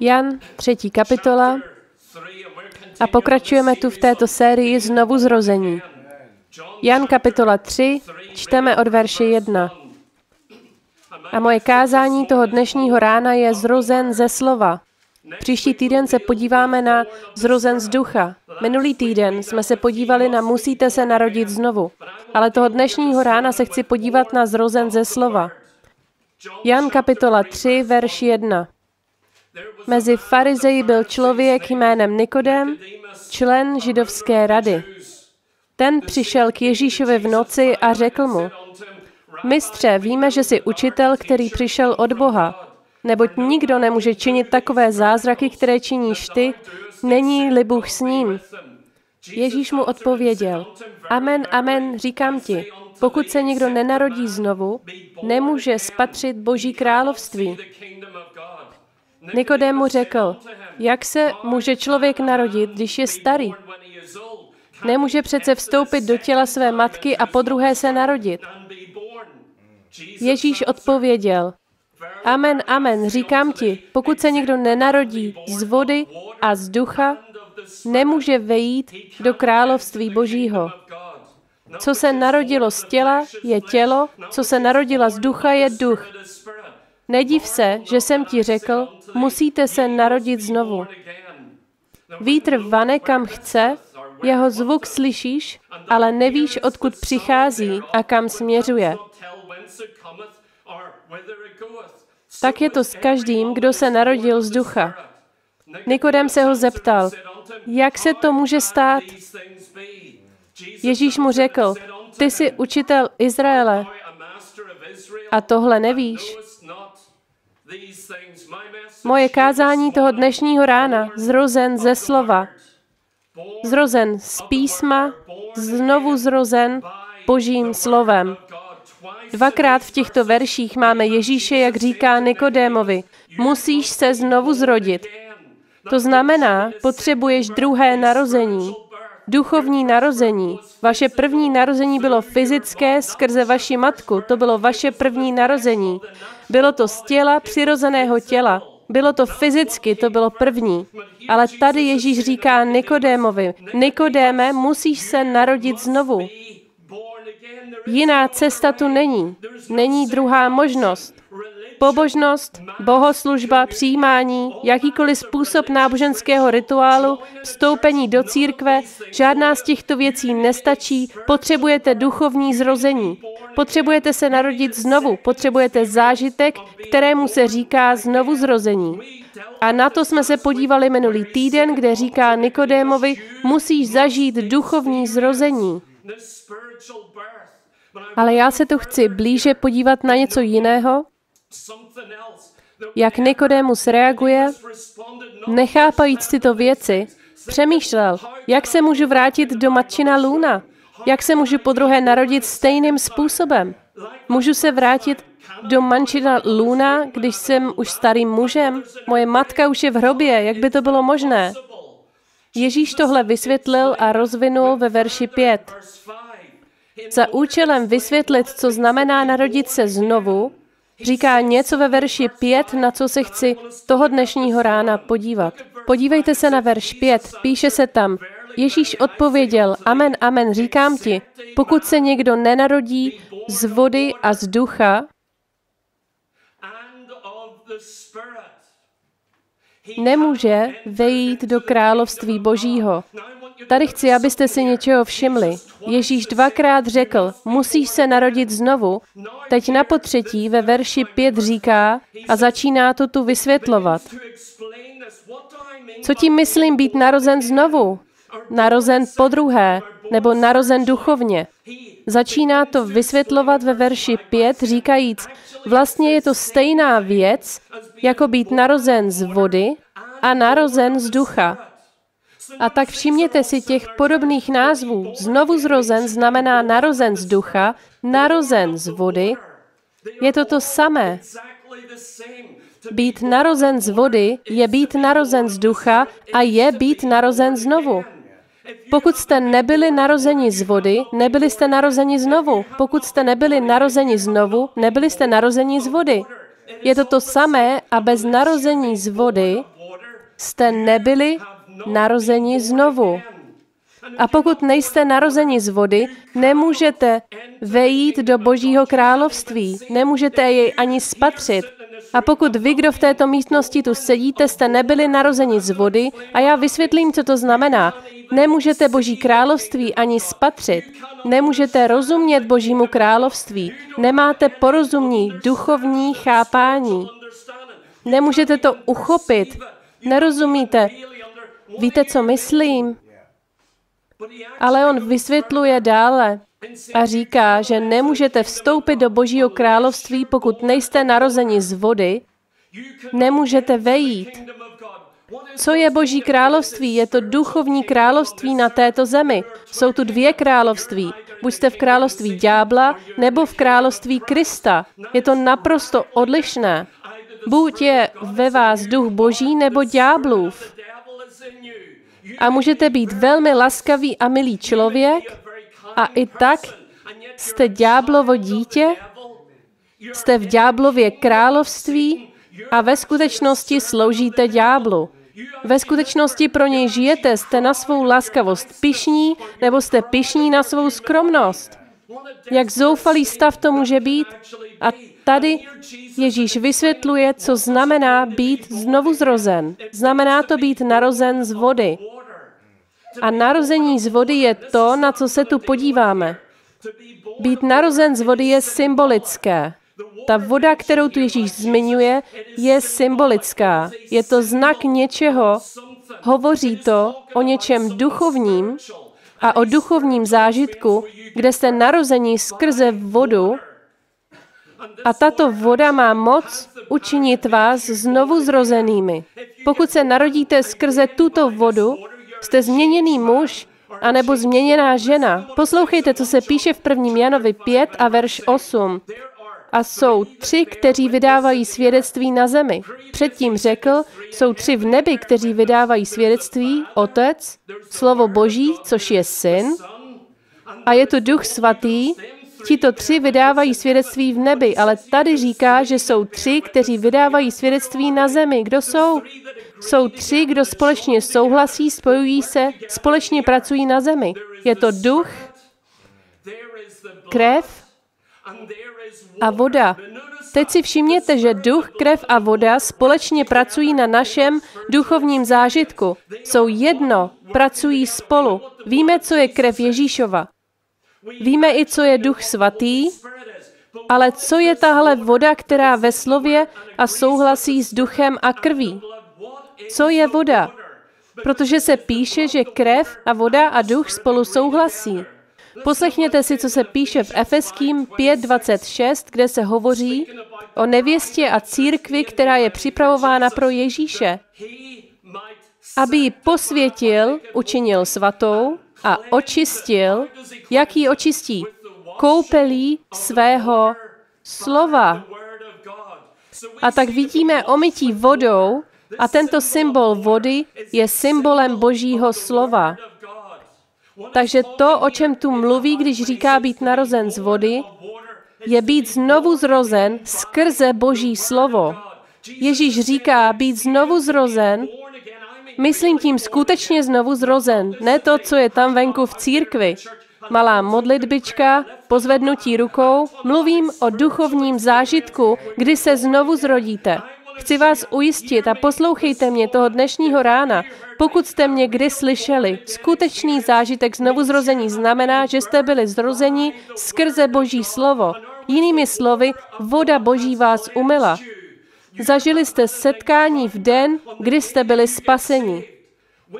Jan, třetí kapitola. A pokračujeme tu v této sérii znovu zrození. Jan kapitola 3, čteme od verše 1. A moje kázání toho dnešního rána je zrozen ze slova. Příští týden se podíváme na zrozen z ducha. Minulý týden jsme se podívali na musíte se narodit znovu. Ale toho dnešního rána se chci podívat na zrozen ze slova. Jan kapitola 3, verš 1. Mezi farizeji byl člověk jménem Nikodem, člen židovské rady. Ten přišel k Ježíšovi v noci a řekl mu, Mistře, víme, že jsi učitel, který přišel od Boha, neboť nikdo nemůže činit takové zázraky, které činíš ty, není-li Bůh s ním. Ježíš mu odpověděl, Amen, amen, říkám ti, pokud se někdo nenarodí znovu, nemůže spatřit Boží království. Nikodém mu řekl, jak se může člověk narodit, když je starý? Nemůže přece vstoupit do těla své matky a po druhé se narodit. Ježíš odpověděl, Amen, amen, říkám ti, pokud se někdo nenarodí z vody a z ducha, nemůže vejít do království Božího. Co se narodilo z těla, je tělo, co se narodila z ducha, je duch. Nediv se, že jsem ti řekl, musíte se narodit znovu. Vítr vane kam chce, jeho zvuk slyšíš, ale nevíš, odkud přichází a kam směřuje. Tak je to s každým, kdo se narodil z ducha. Nikodem se ho zeptal, jak se to může stát? Ježíš mu řekl, ty jsi učitel Izraele a tohle nevíš. Moje kázání toho dnešního rána, zrozen ze slova, zrozen z písma, znovu zrozen božím slovem. Dvakrát v těchto verších máme Ježíše, jak říká Nikodémovi, musíš se znovu zrodit. To znamená, potřebuješ druhé narození, duchovní narození. Vaše první narození bylo fyzické skrze vaši matku. To bylo vaše první narození. Bylo to z těla, přirozeného těla. Bylo to fyzicky, to bylo první. Ale tady Ježíš říká Nikodémovi, Nikodéme, musíš se narodit znovu. Jiná cesta tu není. Není druhá možnost. Pobožnost, bohoslužba, přijímání, jakýkoliv způsob náboženského rituálu, vstoupení do církve, žádná z těchto věcí nestačí, potřebujete duchovní zrození. Potřebujete se narodit znovu, potřebujete zážitek, kterému se říká znovu zrození. A na to jsme se podívali minulý týden, kde říká Nikodémovi, musíš zažít duchovní zrození. Ale já se tu chci blíže podívat na něco jiného, jak Nikodémus reaguje, nechápajíc tyto věci, přemýšlel, jak se můžu vrátit do matčina Luna, jak se můžu podruhé narodit stejným způsobem. Můžu se vrátit do mančina Luna, když jsem už starým mužem? Moje matka už je v hrobě, jak by to bylo možné? Ježíš tohle vysvětlil a rozvinul ve verši 5. Za účelem vysvětlit, co znamená narodit se znovu, říká něco ve verši 5, na co se chci toho dnešního rána podívat. Podívejte se na verš 5, píše se tam, Ježíš odpověděl, amen, amen, říkám ti, pokud se někdo nenarodí z vody a z ducha, nemůže vejít do království Božího. Tady chci, abyste si něčeho všimli. Ježíš dvakrát řekl, musíš se narodit znovu. Teď na potřetí ve verši 5 říká a začíná to tu vysvětlovat. Co tím myslím být narozen znovu? Narozen po druhé, nebo narozen duchovně. Začíná to vysvětlovat ve verši 5, říkajíc, vlastně je to stejná věc, jako být narozen z vody a narozen z ducha. A tak všimněte si těch podobných názvů. Znovu zrozen znamená narozen z ducha, narozen z vody. Je to to samé. Být narozen z vody je být narozen z ducha a je být narozen znovu. Pokud jste nebyli narozeni z vody, nebyli jste narozeni znovu. Pokud jste nebyli narozeni znovu, nebyli jste narozeni z vody. Je to to samé a bez narození z vody jste nebyli narozeni znovu. A pokud nejste narozeni z vody, nemůžete vejít do Božího království, nemůžete jej ani spatřit. A pokud vy, kdo v této místnosti tu sedíte, jste nebyli narozeni z vody, a já vysvětlím, co to znamená. Nemůžete Boží království ani spatřit. Nemůžete rozumět Božímu království. Nemáte porozumění, duchovní chápání. Nemůžete to uchopit. Nerozumíte. Víte, co myslím? Ale on vysvětluje dále a říká, že nemůžete vstoupit do Božího království, pokud nejste narozeni z vody, nemůžete vejít. Co je Boží království? Je to duchovní království na této zemi. Jsou tu dvě království. Buď jste v království ďábla, nebo v království Krista. Je to naprosto odlišné. Buď je ve vás duch boží, nebo ďáblův. A můžete být velmi laskavý a milý člověk a i tak jste ďáblovo dítě, jste v ďáblově království a ve skutečnosti sloužíte ďáblu. Ve skutečnosti pro něj žijete, jste na svou laskavost pišní, nebo jste pišní na svou skromnost. Jak zoufalý stav to může být? A tady Ježíš vysvětluje, co znamená být znovu zrozen. Znamená to být narozen z vody. A narození z vody je to, na co se tu podíváme. Být narozen z vody je symbolické. Ta voda, kterou tu Ježíš zmiňuje, je symbolická. Je to znak něčeho, hovoří to o něčem duchovním a o duchovním zážitku, kde jste narození skrze vodu a tato voda má moc učinit vás znovu zrozenými. Pokud se narodíte skrze tuto vodu, jste změněný muž anebo změněná žena. Poslouchejte, co se píše v 1. Janovi 5 a verš 8. A jsou tři, kteří vydávají svědectví na zemi. Předtím řekl, jsou tři v nebi, kteří vydávají svědectví, Otec, slovo Boží, což je Syn, a je to Duch Svatý, Tito tři vydávají svědectví v nebi, ale tady říká, že jsou tři, kteří vydávají svědectví na zemi. Kdo jsou? Jsou tři, kdo společně souhlasí, spojují se, společně pracují na zemi. Je to duch, krev a voda. Teď si všimněte, že duch, krev a voda společně pracují na našem duchovním zážitku. Jsou jedno, pracují spolu. Víme, co je krev Ježíšova. Víme i, co je duch svatý, ale co je tahle voda, která ve slově a souhlasí s duchem a krví? Co je voda? Protože se píše, že krev a voda a duch spolu souhlasí. Poslechněte si, co se píše v Efeským 5.26, kde se hovoří o nevěstě a církvi, která je připravována pro Ježíše, aby ji posvětil, učinil svatou a očistil, jak ji očistí? Koupelí svého slova. A tak vidíme omytí vodou a tento symbol vody je symbolem Božího slova. Takže to, o čem tu mluví, když říká být narozen z vody, je být znovu zrozen skrze Boží slovo. Ježíš říká být znovu zrozen, myslím tím skutečně znovu zrozen, ne to, co je tam venku v církvi. Malá modlitbička, pozvednutí rukou, mluvím o duchovním zážitku, kdy se znovu zrodíte. Chci vás ujistit a poslouchejte mě toho dnešního rána. Pokud jste mě kdy slyšeli, skutečný zážitek znovu zrození znamená, že jste byli zrozeni skrze Boží slovo. Jinými slovy, voda Boží vás umila. Zažili jste setkání v den, kdy jste byli spaseni.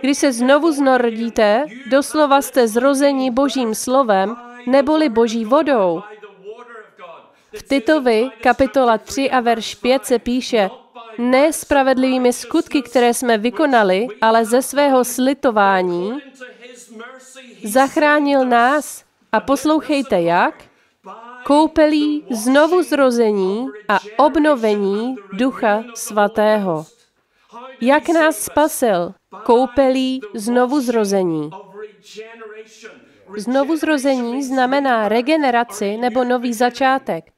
Když se znovu znorodíte, doslova jste zrození Božím slovem, neboli Boží vodou. V Titovi, kapitola 3 a verš 5 se píše, ne spravedlivými skutky, které jsme vykonali, ale ze svého slitování zachránil nás a poslouchejte jak, koupelí znovu zrození a obnovení Ducha Svatého. Jak nás spasil? Koupelí znovu zrození. Znovu zrození znamená regeneraci nebo nový začátek.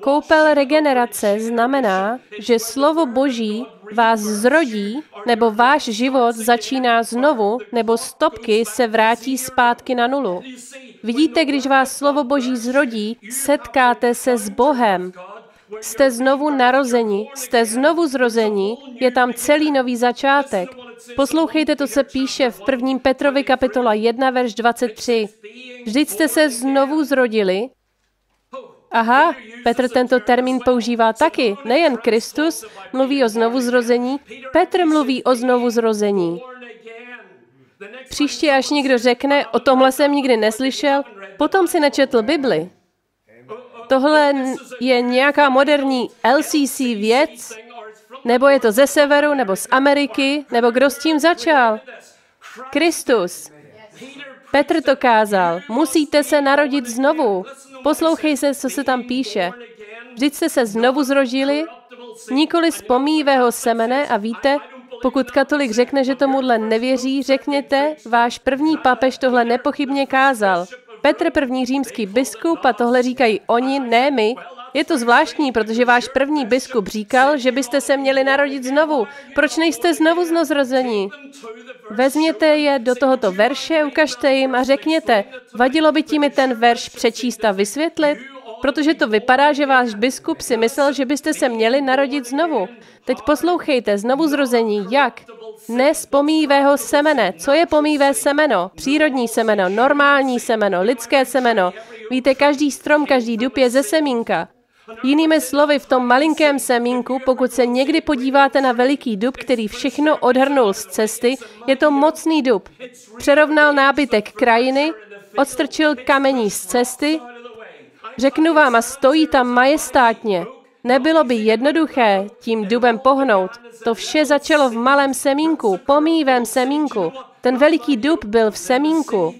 Koupel regenerace znamená, že slovo Boží vás zrodí, nebo váš život začíná znovu, nebo stopky se vrátí zpátky na nulu. Vidíte, když vás slovo Boží zrodí, setkáte se s Bohem. Jste znovu narozeni, jste znovu zrozeni, je tam celý nový začátek. Poslouchejte to, co píše v 1. Petrovi kapitola 1, verš 23. Vždyť jste se znovu zrodili. Aha, Petr tento termín používá taky. Nejen Kristus mluví o znovu zrození, Petr mluví o znovu zrození. Příště, až někdo řekne, o tomhle jsem nikdy neslyšel, potom si nečetl Bibli. Tohle je nějaká moderní LCC věc, nebo je to ze severu, nebo z Ameriky, nebo kdo s tím začal? Kristus. Petr to kázal. Musíte se narodit znovu. Poslouchej se, co se tam píše. Vždyť jste se znovu zrožili, nikoli z pomývého semene a víte, pokud katolik řekne, že tomuhle nevěří, řekněte, váš první papež tohle nepochybně kázal. Petr první římský biskup a tohle říkají oni, ne my. Je to zvláštní, protože váš první biskup říkal, že byste se měli narodit znovu. Proč nejste znovu znozrození? Vezměte je do tohoto verše, ukažte jim a řekněte, vadilo by ti mi ten verš přečíst a vysvětlit? Protože to vypadá, že váš biskup si myslel, že byste se měli narodit znovu. Teď poslouchejte, znovu zrození, jak? Ne z pomývého semene. Co je pomývé semeno? Přírodní semeno, normální semeno, lidské semeno. Víte, každý strom, každý dub je ze semínka. Jinými slovy, v tom malinkém semínku, pokud se někdy podíváte na veliký dub, který všechno odhrnul z cesty, je to mocný dub. Přerovnal nábytek krajiny, odstrčil kamení z cesty, řeknu vám, a stojí tam majestátně. Nebylo by jednoduché tím dubem pohnout. To vše začalo v malém semínku, pomývém semínku. Ten veliký dub byl v semínku.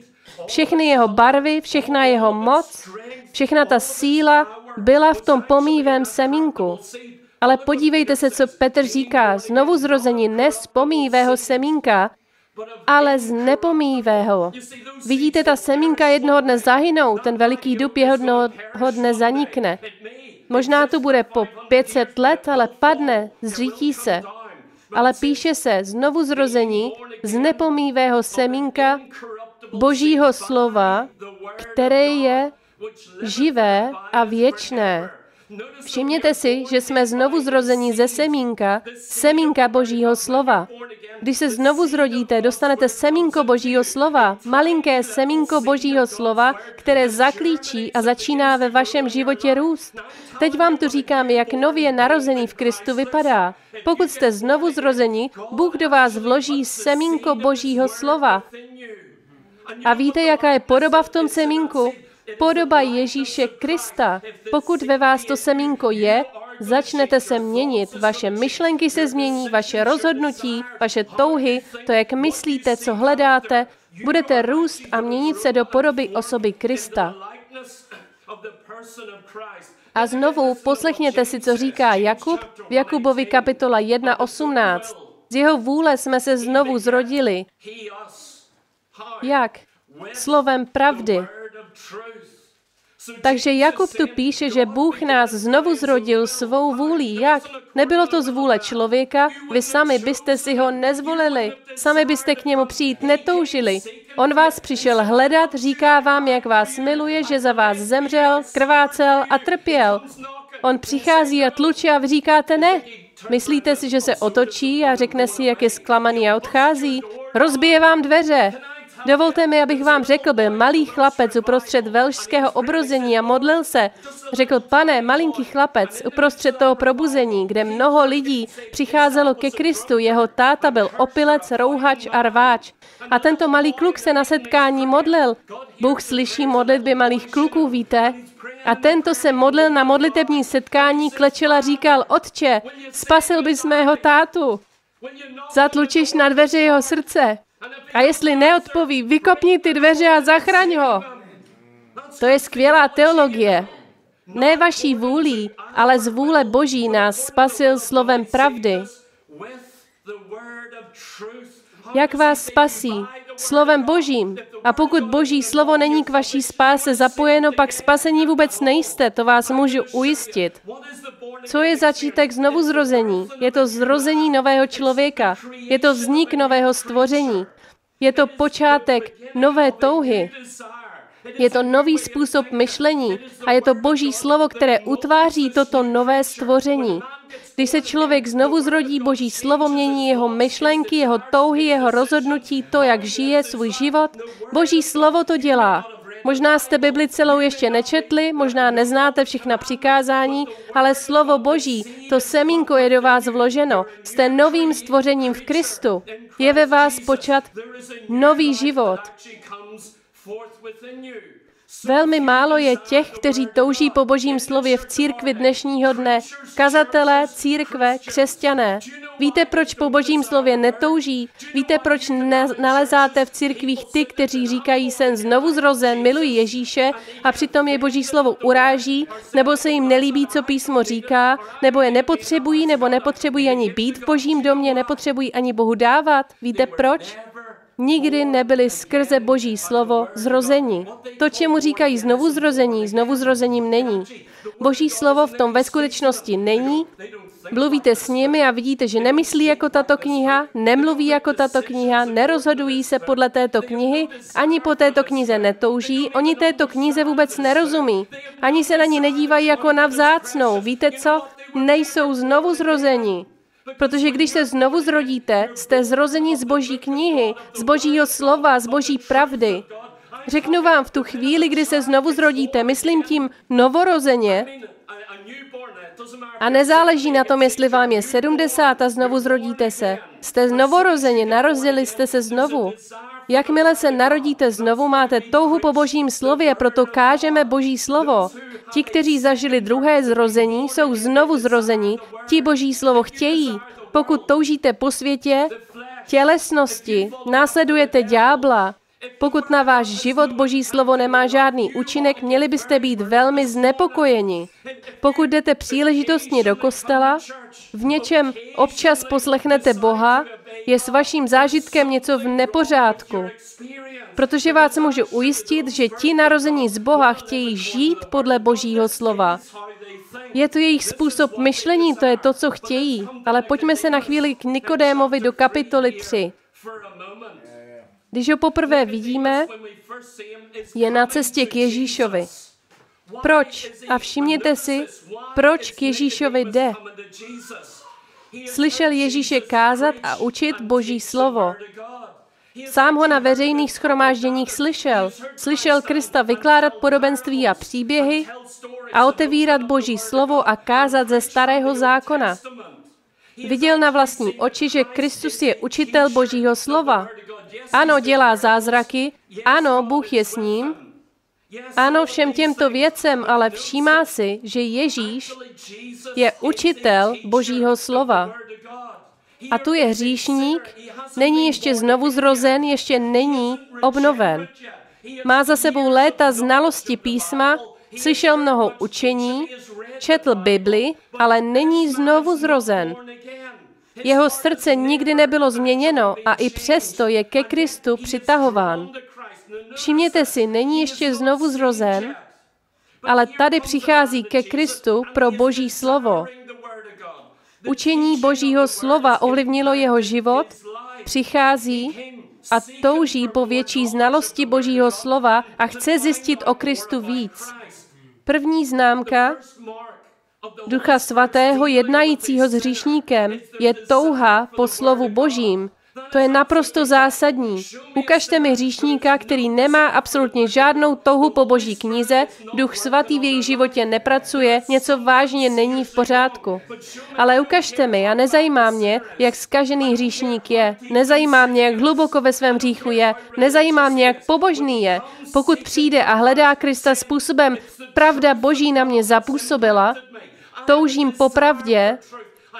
Všechny jeho barvy, všechna jeho moc, všechna ta síla byla v tom pomývém semínku. Ale podívejte se, co Petr říká. Znovu zrození ne z pomývého semínka, ale z nepomývého. Vidíte, ta semínka jednoho dne zahynou, ten veliký dub jednoho dne zanikne. Možná to bude po 500 let, ale padne, zřítí se. Ale píše se znovu zrození z nepomývého semínka Božího slova, které je živé a věčné. Všimněte si, že jsme znovu zrození ze semínka, semínka Božího slova. Když se znovu zrodíte, dostanete semínko Božího slova, malinké semínko Božího slova, které zaklíčí a začíná ve vašem životě růst. Teď vám tu říkám, jak nově narozený v Kristu vypadá. Pokud jste znovu zrození, Bůh do vás vloží semínko Božího slova. A víte, jaká je podoba v tom semínku? Podoba Ježíše Krista. Pokud ve vás to semínko je, začnete se měnit. Vaše myšlenky se změní, vaše rozhodnutí, vaše touhy, to, jak myslíte, co hledáte, budete růst a měnit se do podoby osoby Krista. A znovu poslechněte si, co říká Jakub v Jakubovi kapitola 1.18. Z jeho vůle jsme se znovu zrodili. Jak? Slovem pravdy. Takže Jakub tu píše, že Bůh nás znovu zrodil svou vůlí. Jak? Nebylo to z vůle člověka, vy sami byste si ho nezvolili, sami byste k němu přijít netoužili. On vás přišel hledat, říká vám, jak vás miluje, že za vás zemřel, krvácel a trpěl. On přichází a tluče a vy říkáte ne. Myslíte si, že se otočí a řekne si, jak je zklamaný a odchází? Rozbije vám dveře. Dovolte mi, abych vám řekl, byl malý chlapec uprostřed velšského obrození a modlil se. Řekl, pane, malinký chlapec uprostřed toho probuzení, kde mnoho lidí přicházelo ke Kristu, jeho táta byl opilec, rouhač a rváč. A tento malý kluk se na setkání modlil. Bůh slyší modlitby malých kluků, víte? A tento se modlil na modlitební setkání, klečel a říkal, otče, spasil bys mého tátu. Zatlučíš na dveře jeho srdce. A jestli neodpoví, vykopni ty dveře a zachraň ho. To je skvělá teologie. Ne vaší vůlí, ale z vůle Boží nás spasil slovem pravdy. Jak vás spasí? Slovem Božím. A pokud Boží slovo není k vaší spáse zapojeno, pak spasení vůbec nejste, to vás můžu ujistit. Co je začítek znovu zrození? Je to zrození nového člověka. Je to vznik nového stvoření. Je to počátek nové touhy. Je to nový způsob myšlení a je to Boží slovo, které utváří toto nové stvoření. Když se člověk znovu zrodí, Boží slovo mění jeho myšlenky, jeho touhy, jeho rozhodnutí, to, jak žije svůj život. Boží slovo to dělá. Možná jste Bibli celou ještě nečetli, možná neznáte všechna přikázání, ale slovo Boží, to semínko je do vás vloženo. Jste novým stvořením v Kristu. Je ve vás počat nový život. Velmi málo je těch, kteří touží po božím slově v církvi dnešního dne. Kazatelé, církve, křesťané. Víte, proč po božím slově netouží? Víte, proč ne- nalezáte v církvích ty, kteří říkají, jsem znovu zrozen, miluji Ježíše a přitom je boží slovo uráží, nebo se jim nelíbí, co písmo říká, nebo je nepotřebují, nebo nepotřebují ani být v božím domě, nepotřebují ani Bohu dávat. Víte proč? Nikdy nebyli skrze Boží slovo zrozeni. To, čemu říkají znovu zrození, znovu zrozením není. Boží slovo v tom ve skutečnosti není. Mluvíte s nimi a vidíte, že nemyslí jako tato kniha, nemluví jako tato kniha, nerozhodují se podle této knihy, ani po této knize netouží, oni této knize vůbec nerozumí, ani se na ní nedívají jako na vzácnou. Víte co? Nejsou znovu zrození. Protože když se znovu zrodíte, jste zrozeni z boží knihy, z božího slova, z boží pravdy. Řeknu vám, v tu chvíli, kdy se znovu zrodíte, myslím tím novorozeně, a nezáleží na tom, jestli vám je 70 a znovu zrodíte se. Jste novorozeně, narodili jste se znovu. Jakmile se narodíte znovu, máte touhu po božím slově, proto kážeme boží slovo. Ti, kteří zažili druhé zrození, jsou znovu zrození. Ti boží slovo chtějí. Pokud toužíte po světě, tělesnosti, následujete ďábla, pokud na váš život Boží slovo nemá žádný účinek, měli byste být velmi znepokojeni. Pokud jdete příležitostně do kostela, v něčem občas poslechnete Boha, je s vaším zážitkem něco v nepořádku. Protože vás můžu ujistit, že ti narození z Boha chtějí žít podle Božího slova. Je to jejich způsob myšlení, to je to, co chtějí. Ale pojďme se na chvíli k Nikodémovi do kapitoly 3. Když ho poprvé vidíme, je na cestě k Ježíšovi. Proč? A všimněte si, proč k Ježíšovi jde. Slyšel Ježíše kázat a učit Boží slovo. Sám ho na veřejných schromážděních slyšel. Slyšel Krista vykládat podobenství a příběhy a otevírat Boží slovo a kázat ze starého zákona. Viděl na vlastní oči, že Kristus je učitel Božího slova. Ano, dělá zázraky, ano, Bůh je s ním, ano, všem těmto věcem, ale všímá si, že Ježíš je učitel Božího slova. A tu je hříšník, není ještě znovu zrozen, ještě není obnoven. Má za sebou léta znalosti písma, slyšel mnoho učení, četl Bibli, ale není znovu zrozen. Jeho srdce nikdy nebylo změněno a i přesto je ke Kristu přitahován. Všimněte si, není ještě znovu zrozen, ale tady přichází ke Kristu pro Boží slovo. Učení Božího slova ovlivnilo jeho život, přichází a touží po větší znalosti Božího slova a chce zjistit o Kristu víc. První známka Ducha Svatého jednajícího s hříšníkem je touha po slovu Božím, to je naprosto zásadní. Ukažte mi hříšníka, který nemá absolutně žádnou touhu po boží knize, duch svatý v jejich životě nepracuje, něco vážně není v pořádku. Ale ukažte mi a nezajímá mě, jak skažený hříšník je. Nezajímá mě, jak hluboko ve svém hříchu je. Nezajímá mě, jak pobožný je. Pokud přijde a hledá Krista způsobem, pravda boží na mě zapůsobila, toužím po pravdě,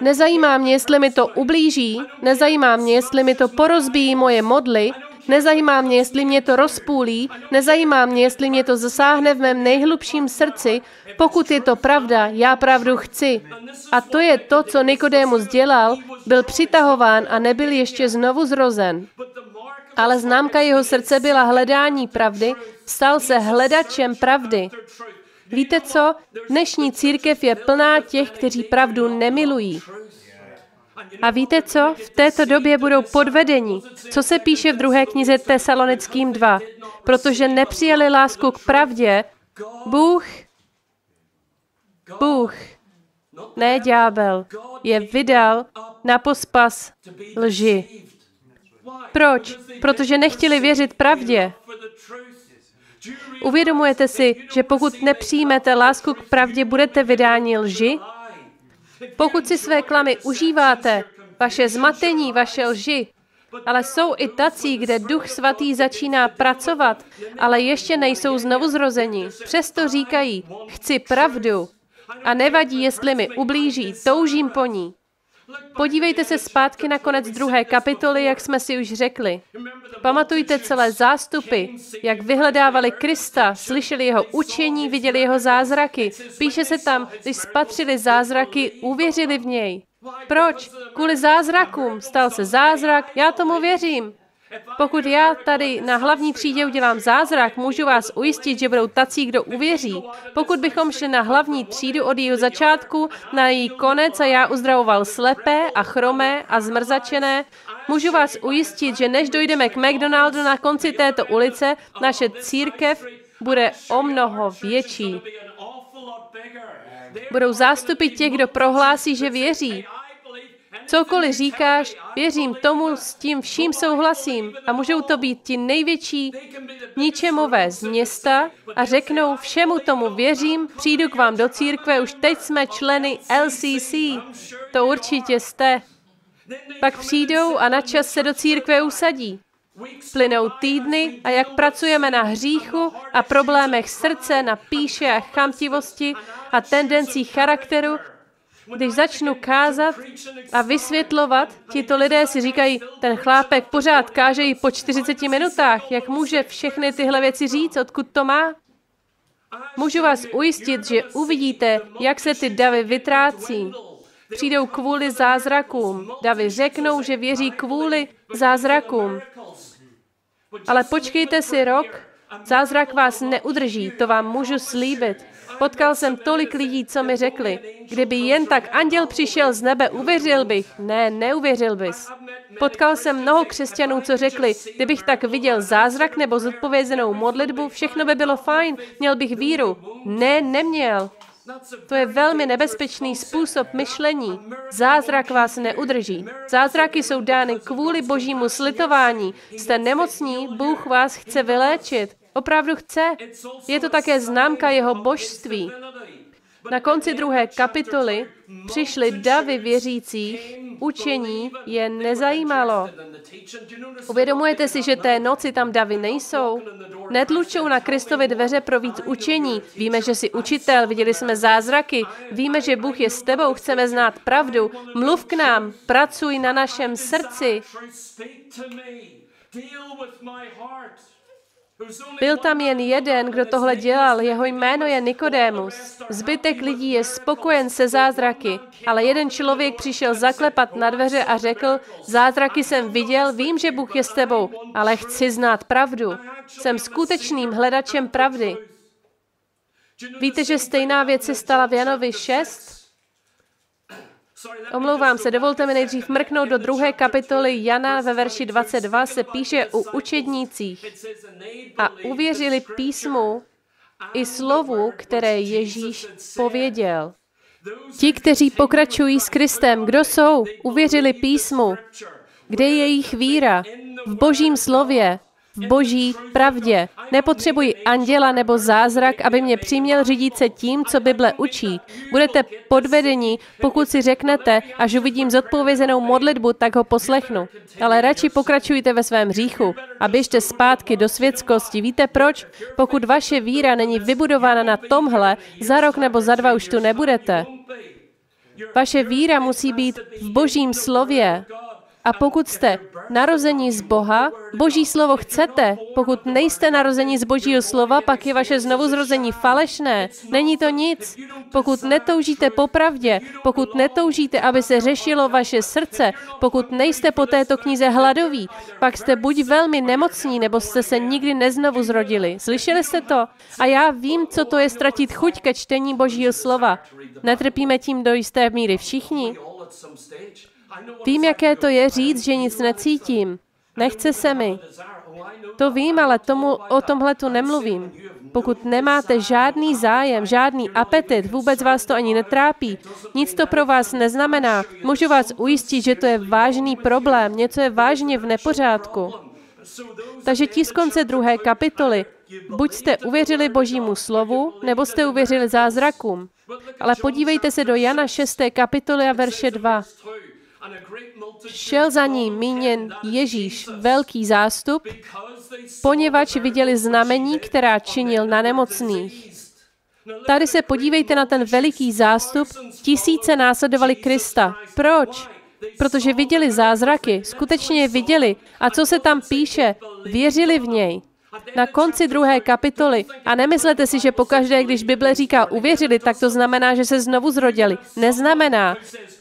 Nezajímá mě, jestli mi to ublíží, nezajímá mě, jestli mi to porozbíjí moje modly, nezajímá mě, jestli mě to rozpůlí, nezajímá mě, jestli mě to zasáhne v mém nejhlubším srdci. Pokud je to pravda, já pravdu chci. A to je to, co Nikodémus dělal, byl přitahován a nebyl ještě znovu zrozen. Ale známka jeho srdce byla hledání pravdy, stal se hledačem pravdy. Víte co? Dnešní církev je plná těch, kteří pravdu nemilují. A víte co? V této době budou podvedeni. Co se píše v druhé knize Tesalonickým 2? Protože nepřijali lásku k pravdě, Bůh, Bůh, ne ďábel, je vydal na pospas lži. Proč? Protože nechtěli věřit pravdě. Uvědomujete si, že pokud nepřijmete lásku k pravdě, budete vydáni lži? Pokud si své klamy užíváte, vaše zmatení, vaše lži, ale jsou i tací, kde Duch Svatý začíná pracovat, ale ještě nejsou znovu zrozeni. Přesto říkají, chci pravdu a nevadí, jestli mi ublíží, toužím po ní. Podívejte se zpátky na konec druhé kapitoly, jak jsme si už řekli. Pamatujte celé zástupy, jak vyhledávali Krista, slyšeli jeho učení, viděli jeho zázraky. Píše se tam, když spatřili zázraky, uvěřili v něj. Proč? Kvůli zázrakům. Stal se zázrak, já tomu věřím. Pokud já tady na hlavní třídě udělám zázrak, můžu vás ujistit, že budou tací, kdo uvěří. Pokud bychom šli na hlavní třídu od jejího začátku na její konec a já uzdravoval slepé a chromé a zmrzačené, můžu vás ujistit, že než dojdeme k McDonaldu na konci této ulice, naše církev bude o mnoho větší. Budou zástupy těch, kdo prohlásí, že věří. Cokoliv říkáš, věřím tomu, s tím vším souhlasím. A můžou to být ti největší ničemové z města a řeknou, všemu tomu věřím, přijdu k vám do církve, už teď jsme členy LCC. To určitě jste. Pak přijdou a na čas se do církve usadí. Plynou týdny a jak pracujeme na hříchu a problémech srdce, na píše a chamtivosti a tendencích charakteru, když začnu kázat a vysvětlovat, tito lidé si říkají, ten chlápek pořád káže i po 40 minutách, jak může všechny tyhle věci říct, odkud to má? Můžu vás ujistit, že uvidíte, jak se ty davy vytrácí. Přijdou kvůli zázrakům. Davy řeknou, že věří kvůli zázrakům. Ale počkejte si rok, zázrak vás neudrží, to vám můžu slíbit. Potkal jsem tolik lidí, co mi řekli, kdyby jen tak anděl přišel z nebe, uvěřil bych. Ne, neuvěřil bys. Potkal jsem mnoho křesťanů, co řekli, kdybych tak viděl zázrak nebo zodpovězenou modlitbu, všechno by bylo fajn, měl bych víru. Ne, neměl. To je velmi nebezpečný způsob myšlení. Zázrak vás neudrží. Zázraky jsou dány kvůli božímu slitování. Jste nemocní, Bůh vás chce vyléčit. Opravdu chce. Je to také známka jeho božství. Na konci druhé kapitoly přišly davy věřících, učení je nezajímalo. Uvědomujete si, že té noci tam davy nejsou? Netlučou na Kristovi dveře pro víc učení. Víme, že jsi učitel, viděli jsme zázraky, víme, že Bůh je s tebou, chceme znát pravdu. Mluv k nám, pracuj na našem srdci. Byl tam jen jeden, kdo tohle dělal, jeho jméno je Nikodémus. Zbytek lidí je spokojen se zázraky, ale jeden člověk přišel zaklepat na dveře a řekl, zázraky jsem viděl, vím, že Bůh je s tebou, ale chci znát pravdu. Jsem skutečným hledačem pravdy. Víte, že stejná věc se stala v Janovi 6? Omlouvám se, dovolte mi nejdřív mrknout do druhé kapitoly Jana ve verši 22 se píše u učednících a uvěřili písmu i slovu, které Ježíš pověděl. Ti, kteří pokračují s Kristem, kdo jsou? Uvěřili písmu. Kde je jejich víra? V božím slově, v boží pravdě. Nepotřebuji anděla nebo zázrak, aby mě přiměl řídit se tím, co Bible učí. Budete podvedení, pokud si řeknete, až uvidím zodpovězenou modlitbu, tak ho poslechnu. Ale radši pokračujte ve svém říchu a běžte zpátky do světskosti. Víte proč? Pokud vaše víra není vybudována na tomhle, za rok nebo za dva už tu nebudete. Vaše víra musí být v božím slově, A pokud jste narození z Boha, Boží slovo chcete. Pokud nejste narození z Božího slova, pak je vaše znovuzrození falešné. Není to nic. Pokud netoužíte po pravdě, pokud netoužíte, aby se řešilo vaše srdce, pokud nejste po této knize hladoví, pak jste buď velmi nemocní, nebo jste se nikdy neznovu zrodili. Slyšeli jste to? A já vím, co to je ztratit chuť ke čtení Božího slova. Netrpíme tím do jisté míry všichni. Vím, jaké to je říct, že nic necítím. Nechce se mi. To vím, ale tomu, o tomhle tu nemluvím. Pokud nemáte žádný zájem, žádný apetit, vůbec vás to ani netrápí, nic to pro vás neznamená, můžu vás ujistit, že to je vážný problém, něco je vážně v nepořádku. Takže ti z konce druhé kapitoly, buď jste uvěřili Božímu slovu, nebo jste uvěřili zázrakům. Ale podívejte se do Jana 6. kapitoly a verše 2. Šel za ním míněn Ježíš, velký zástup, poněvadž viděli znamení, která činil na nemocných. Tady se podívejte na ten veliký zástup. Tisíce následovali Krista. Proč? Protože viděli zázraky, skutečně je viděli. A co se tam píše? Věřili v něj. Na konci druhé kapitoly. A nemyslete si, že pokaždé, když Bible říká uvěřili, tak to znamená, že se znovu zrodili. Neznamená.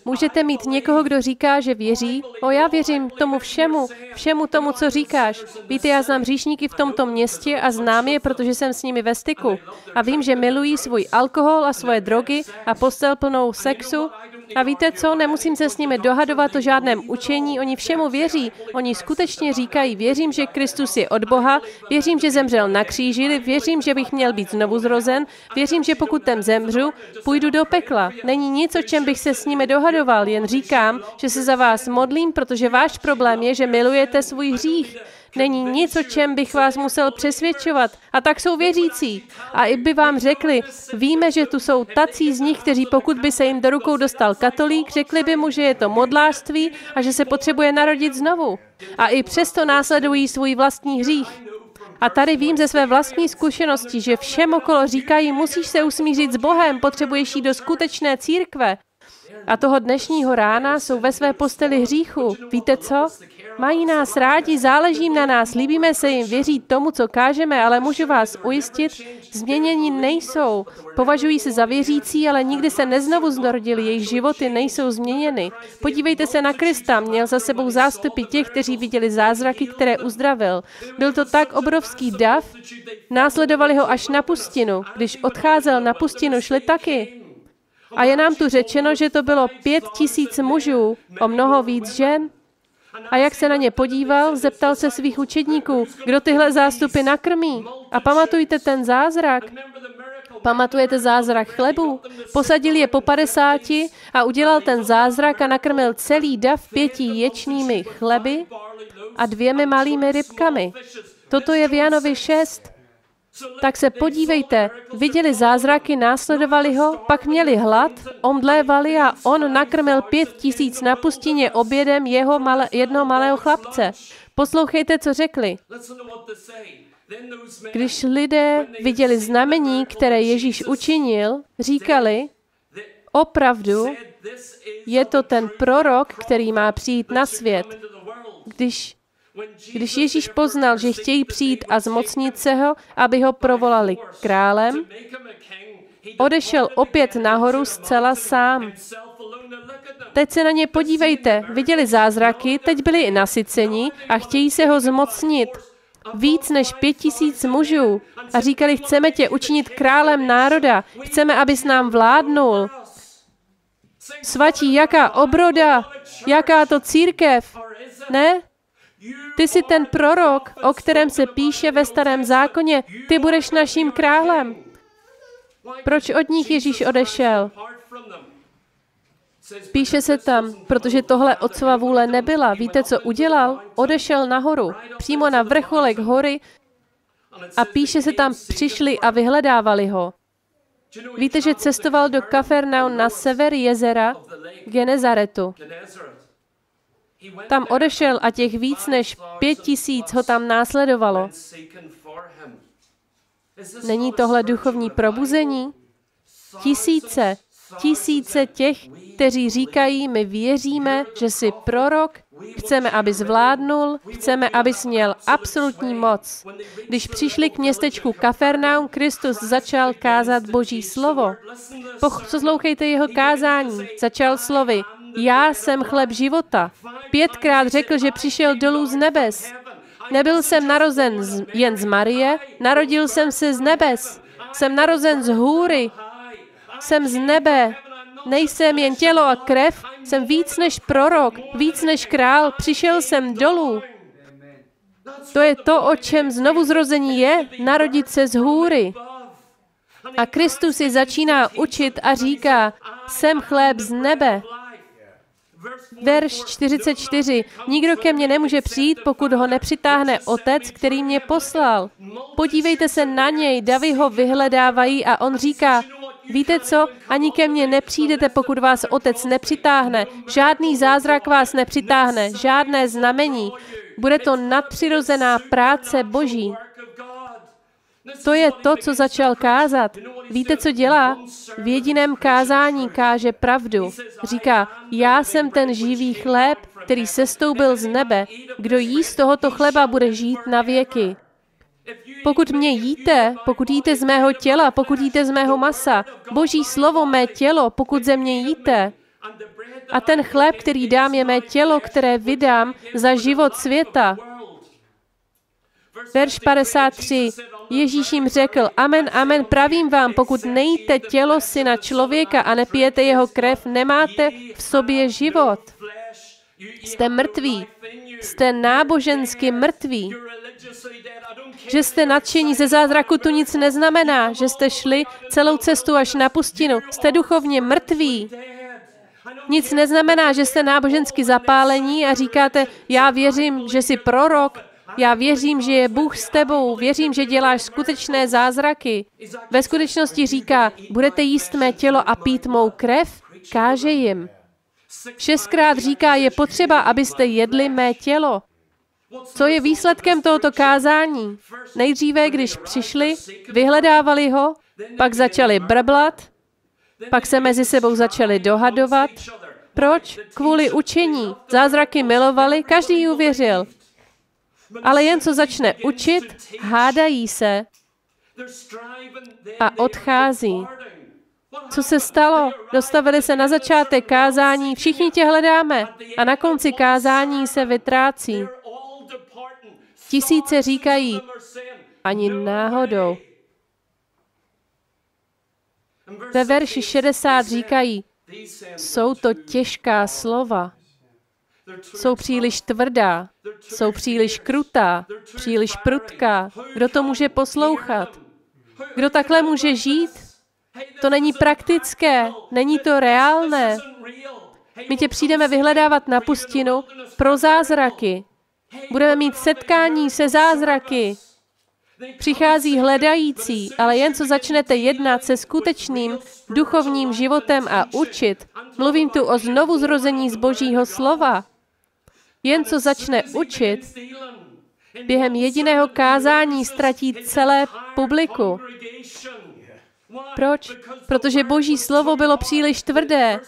Můžete mít někoho, kdo říká, že věří. O, já věřím tomu všemu, všemu tomu, co říkáš. Víte, já znám říšníky v tomto městě a znám je, protože jsem s nimi ve styku. A vím, že milují svůj alkohol a svoje drogy a postel plnou sexu. A víte co, nemusím se s nimi dohadovat o žádném učení, oni všemu věří. Oni skutečně říkají, věřím, že Kristus je od Boha, věřím, že zemřel na kříži, věřím, že bych měl být znovu zrozen, věřím, že pokud tam zemřu, půjdu do pekla. Není nic, o čem bych se s nimi dohadoval, jen říkám, že se za vás modlím, protože váš problém je, že milujete svůj hřích. Není nic, o čem bych vás musel přesvědčovat. A tak jsou věřící. A i by vám řekli, víme, že tu jsou tací z nich, kteří pokud by se jim do rukou dostal katolík, řekli by mu, že je to modlářství a že se potřebuje narodit znovu. A i přesto následují svůj vlastní hřích. A tady vím ze své vlastní zkušenosti, že všem okolo říkají, musíš se usmířit s Bohem, potřebuješ jít do skutečné církve. A toho dnešního rána jsou ve své posteli hříchu. Víte co? Mají nás rádi, záleží na nás, líbíme se jim, věří tomu, co kážeme, ale můžu vás ujistit, změnění nejsou. Považují se za věřící, ale nikdy se neznovu znorodili, jejich životy nejsou změněny. Podívejte se na Krista, měl za sebou zástupy těch, kteří viděli zázraky, které uzdravil. Byl to tak obrovský dav, následovali ho až na pustinu. Když odcházel na pustinu, šli taky. A je nám tu řečeno, že to bylo pět tisíc mužů, o mnoho víc žen. A jak se na ně podíval, zeptal se svých učedníků, kdo tyhle zástupy nakrmí. A pamatujte ten zázrak. Pamatujete zázrak chlebu? Posadil je po padesáti a udělal ten zázrak a nakrmil celý dav pěti ječnými chleby a dvěmi malými rybkami. Toto je v Janovi 6. Tak se podívejte, viděli zázraky, následovali ho, pak měli hlad, omdlévali a on nakrmil pět tisíc na pustině obědem jeho malé, jednoho malého chlapce. Poslouchejte, co řekli. Když lidé viděli znamení, které Ježíš učinil, říkali, opravdu je to ten prorok, který má přijít na svět. Když když Ježíš poznal, že chtějí přijít a zmocnit se ho, aby ho provolali králem, odešel opět nahoru zcela sám. Teď se na ně podívejte. Viděli zázraky, teď byli i nasyceni a chtějí se ho zmocnit. Víc než pět tisíc mužů. A říkali, chceme tě učinit králem národa. Chceme, abys nám vládnul. Svatí, jaká obroda, jaká to církev. Ne? Ty jsi ten prorok, o kterém se píše ve starém zákoně. Ty budeš naším králem. Proč od nich Ježíš odešel? Píše se tam, protože tohle otcova vůle nebyla. Víte, co udělal? Odešel nahoru, přímo na vrcholek hory a píše se tam, přišli a vyhledávali ho. Víte, že cestoval do Kafernaum na sever jezera Genezaretu. Tam odešel a těch víc než pět tisíc ho tam následovalo. Není tohle duchovní probuzení? Tisíce, Tisíce těch, kteří říkají, my věříme, že jsi prorok, chceme, aby zvládnul, chceme, abys měl absolutní moc. Když přišli k městečku Kafernaum, Kristus začal kázat Boží slovo. Poslouchejte jeho kázání. Začal slovy, já jsem chleb života. Pětkrát řekl, že přišel dolů z nebes. Nebyl jsem narozen z, jen z Marie, narodil jsem se z nebes. Jsem narozen z hůry. Jsem z nebe. Nejsem jen tělo a krev, jsem víc než prorok, víc než král, přišel jsem dolů. To je to, o čem znovu zrození je, narodit se z hůry. A Kristus si začíná učit a říká, jsem chléb z nebe. Verš 44. Nikdo ke mně nemůže přijít, pokud ho nepřitáhne otec, který mě poslal. Podívejte se na něj, davy ho vyhledávají a on říká, víte co, ani ke mně nepřijdete, pokud vás otec nepřitáhne. Žádný zázrak vás nepřitáhne, žádné znamení. Bude to nadpřirozená práce Boží. To je to, co začal kázat. Víte, co dělá? V jediném kázání káže pravdu. Říká, já jsem ten živý chléb, který sestoubil z nebe. Kdo jí z tohoto chleba, bude žít na věky. Pokud mě jíte, pokud jíte z mého těla, pokud jíte z mého masa, boží slovo mé tělo, pokud ze mě jíte, a ten chléb, který dám, je mé tělo, které vydám za život světa. Verš 53. Ježíš jim řekl, amen, amen, pravím vám, pokud nejíte tělo syna člověka a nepijete jeho krev, nemáte v sobě život. Jste mrtví. Jste nábožensky mrtví. Že jste nadšení ze zázraku tu nic neznamená, že jste šli celou cestu až na pustinu. Jste duchovně mrtví. Nic neznamená, že jste nábožensky zapálení a říkáte, já věřím, že jsi prorok, já věřím, že je Bůh s tebou, věřím, že děláš skutečné zázraky. Ve skutečnosti říká, budete jíst mé tělo a pít mou krev? Káže jim. Šestkrát říká, je potřeba, abyste jedli mé tělo. Co je výsledkem tohoto kázání? Nejdříve, když přišli, vyhledávali ho, pak začali brblat, pak se mezi sebou začali dohadovat. Proč? Kvůli učení. Zázraky milovali, každý uvěřil. Ale jen co začne učit, hádají se a odchází. Co se stalo? Dostavili se na začátek kázání, všichni tě hledáme a na konci kázání se vytrácí. Tisíce říkají, ani náhodou. Ve verši 60 říkají, jsou to těžká slova. Jsou příliš tvrdá, jsou příliš krutá, příliš prudká. Kdo to může poslouchat? Kdo takhle může žít? To není praktické, není to reálné. My tě přijdeme vyhledávat na pustinu pro zázraky. Budeme mít setkání se zázraky. Přichází hledající, ale jen co začnete jednat se skutečným duchovním životem a učit, mluvím tu o znovu zrození z Božího slova. Jen co začne učit, během jediného kázání ztratí celé publiku. Proč? Protože boží slovo bylo příliš tvrdé.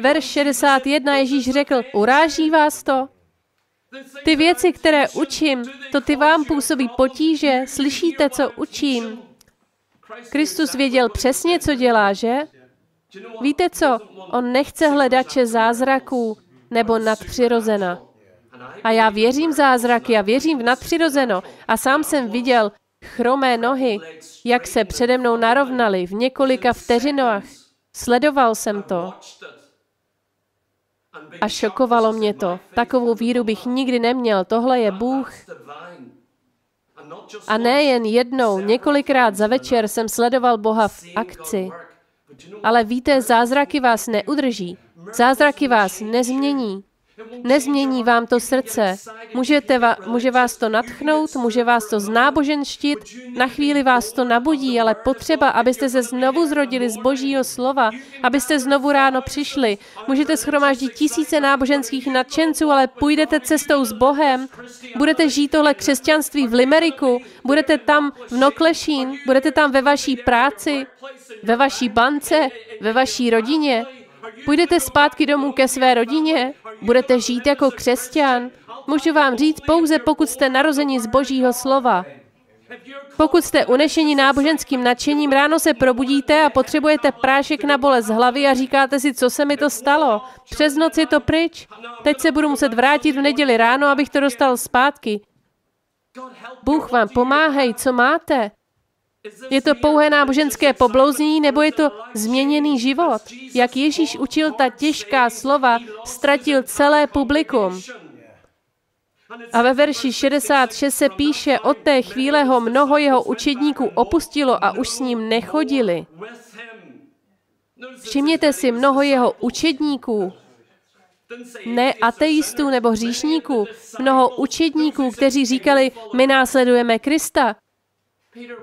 Verš 61 Ježíš řekl, uráží vás to? Ty věci, které učím, to ty vám působí potíže, slyšíte, co učím. Kristus věděl přesně, co dělá, že? Víte co? On nechce hledače zázraků nebo nadpřirozena. A já věřím v zázraky a věřím v nadpřirozeno. A sám jsem viděl chromé nohy, jak se přede mnou narovnaly v několika vteřinách. Sledoval jsem to. A šokovalo mě to. Takovou víru bych nikdy neměl. Tohle je Bůh. A ne jen jednou, několikrát za večer jsem sledoval Boha v akci. Ale víte, zázraky vás neudrží. Zázraky vás nezmění. Nezmění vám to srdce. Můžete va, může vás to natchnout, může vás to znáboženštit, na chvíli vás to nabudí, ale potřeba, abyste se znovu zrodili z božího slova, abyste znovu ráno přišli. Můžete schromáždit tisíce náboženských nadšenců, ale půjdete cestou s Bohem, budete žít tohle křesťanství v Limeriku, budete tam v Noklešín, budete tam ve vaší práci, ve vaší bance, ve vaší rodině, Půjdete zpátky domů ke své rodině? Budete žít jako křesťan? Můžu vám říct pouze, pokud jste narozeni z Božího slova. Pokud jste unešeni náboženským nadšením, ráno se probudíte a potřebujete prášek na bolest hlavy a říkáte si, co se mi to stalo. Přes noc je to pryč. Teď se budu muset vrátit v neděli ráno, abych to dostal zpátky. Bůh vám pomáhej, co máte? Je to pouhé náboženské poblouznění, nebo je to změněný život? Jak Ježíš učil ta těžká slova, ztratil celé publikum. A ve verši 66 se píše, od té chvíle ho mnoho jeho učedníků opustilo a už s ním nechodili. Všimněte si, mnoho jeho učedníků, ne ateistů nebo hříšníků, mnoho učedníků, kteří říkali, my následujeme Krista.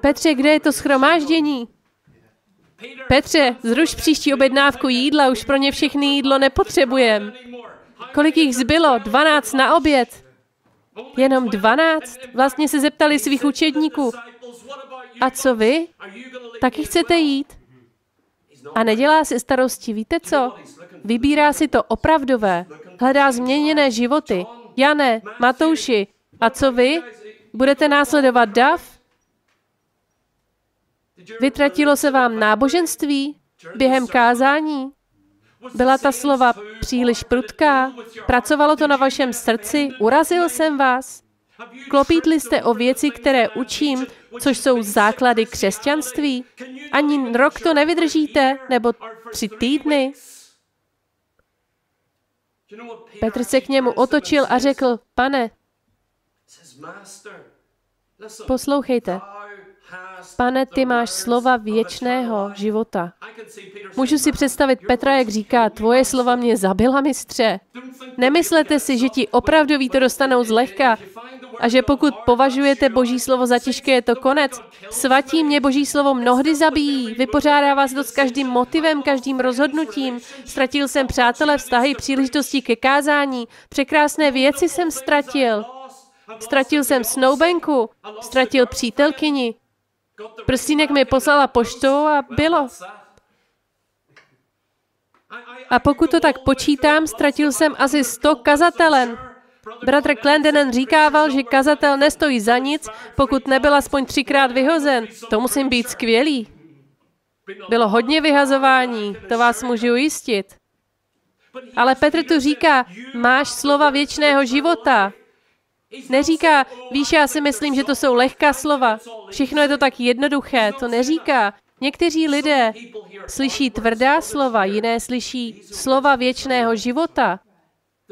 Petře, kde je to schromáždění? Petře, zruš příští objednávku jídla, už pro ně všechny jídlo nepotřebujem. Kolik jich zbylo? Dvanáct na oběd. Jenom dvanáct? Vlastně se zeptali svých učedníků. A co vy? Taky chcete jít? A nedělá si starosti, víte co? Vybírá si to opravdové. Hledá změněné životy. Jane, Matouši, a co vy? Budete následovat dav? Vytratilo se vám náboženství během kázání? Byla ta slova příliš prudká? Pracovalo to na vašem srdci? Urazil jsem vás? Klopítli jste o věci, které učím, což jsou základy křesťanství? Ani rok to nevydržíte? Nebo tři týdny? Petr se k němu otočil a řekl, pane, poslouchejte, Pane, ty máš slova věčného života. Můžu si představit Petra, jak říká, tvoje slova mě zabila, mistře. Nemyslete si, že ti opravdoví to dostanou zlehka a že pokud považujete Boží slovo za těžké, je to konec. Svatí mě Boží slovo mnohdy zabíjí, vypořádá se to s každým motivem, každým rozhodnutím. Ztratil jsem přátelé, vztahy, příležitosti ke kázání. Překrásné věci jsem ztratil. Ztratil jsem snoubenku, ztratil přítelkyni, Prstínek mi poslala poštou a bylo. A pokud to tak počítám, ztratil jsem asi 100 kazatelen. Bratr Clendenen říkával, že kazatel nestojí za nic, pokud nebyl aspoň třikrát vyhozen. To musím být skvělý. Bylo hodně vyhazování, to vás můžu ujistit. Ale Petr tu říká, máš slova věčného života. Neříká, víš, já si myslím, že to jsou lehká slova. Všechno je to tak jednoduché. To neříká. Někteří lidé slyší tvrdá slova, jiné slyší slova věčného života.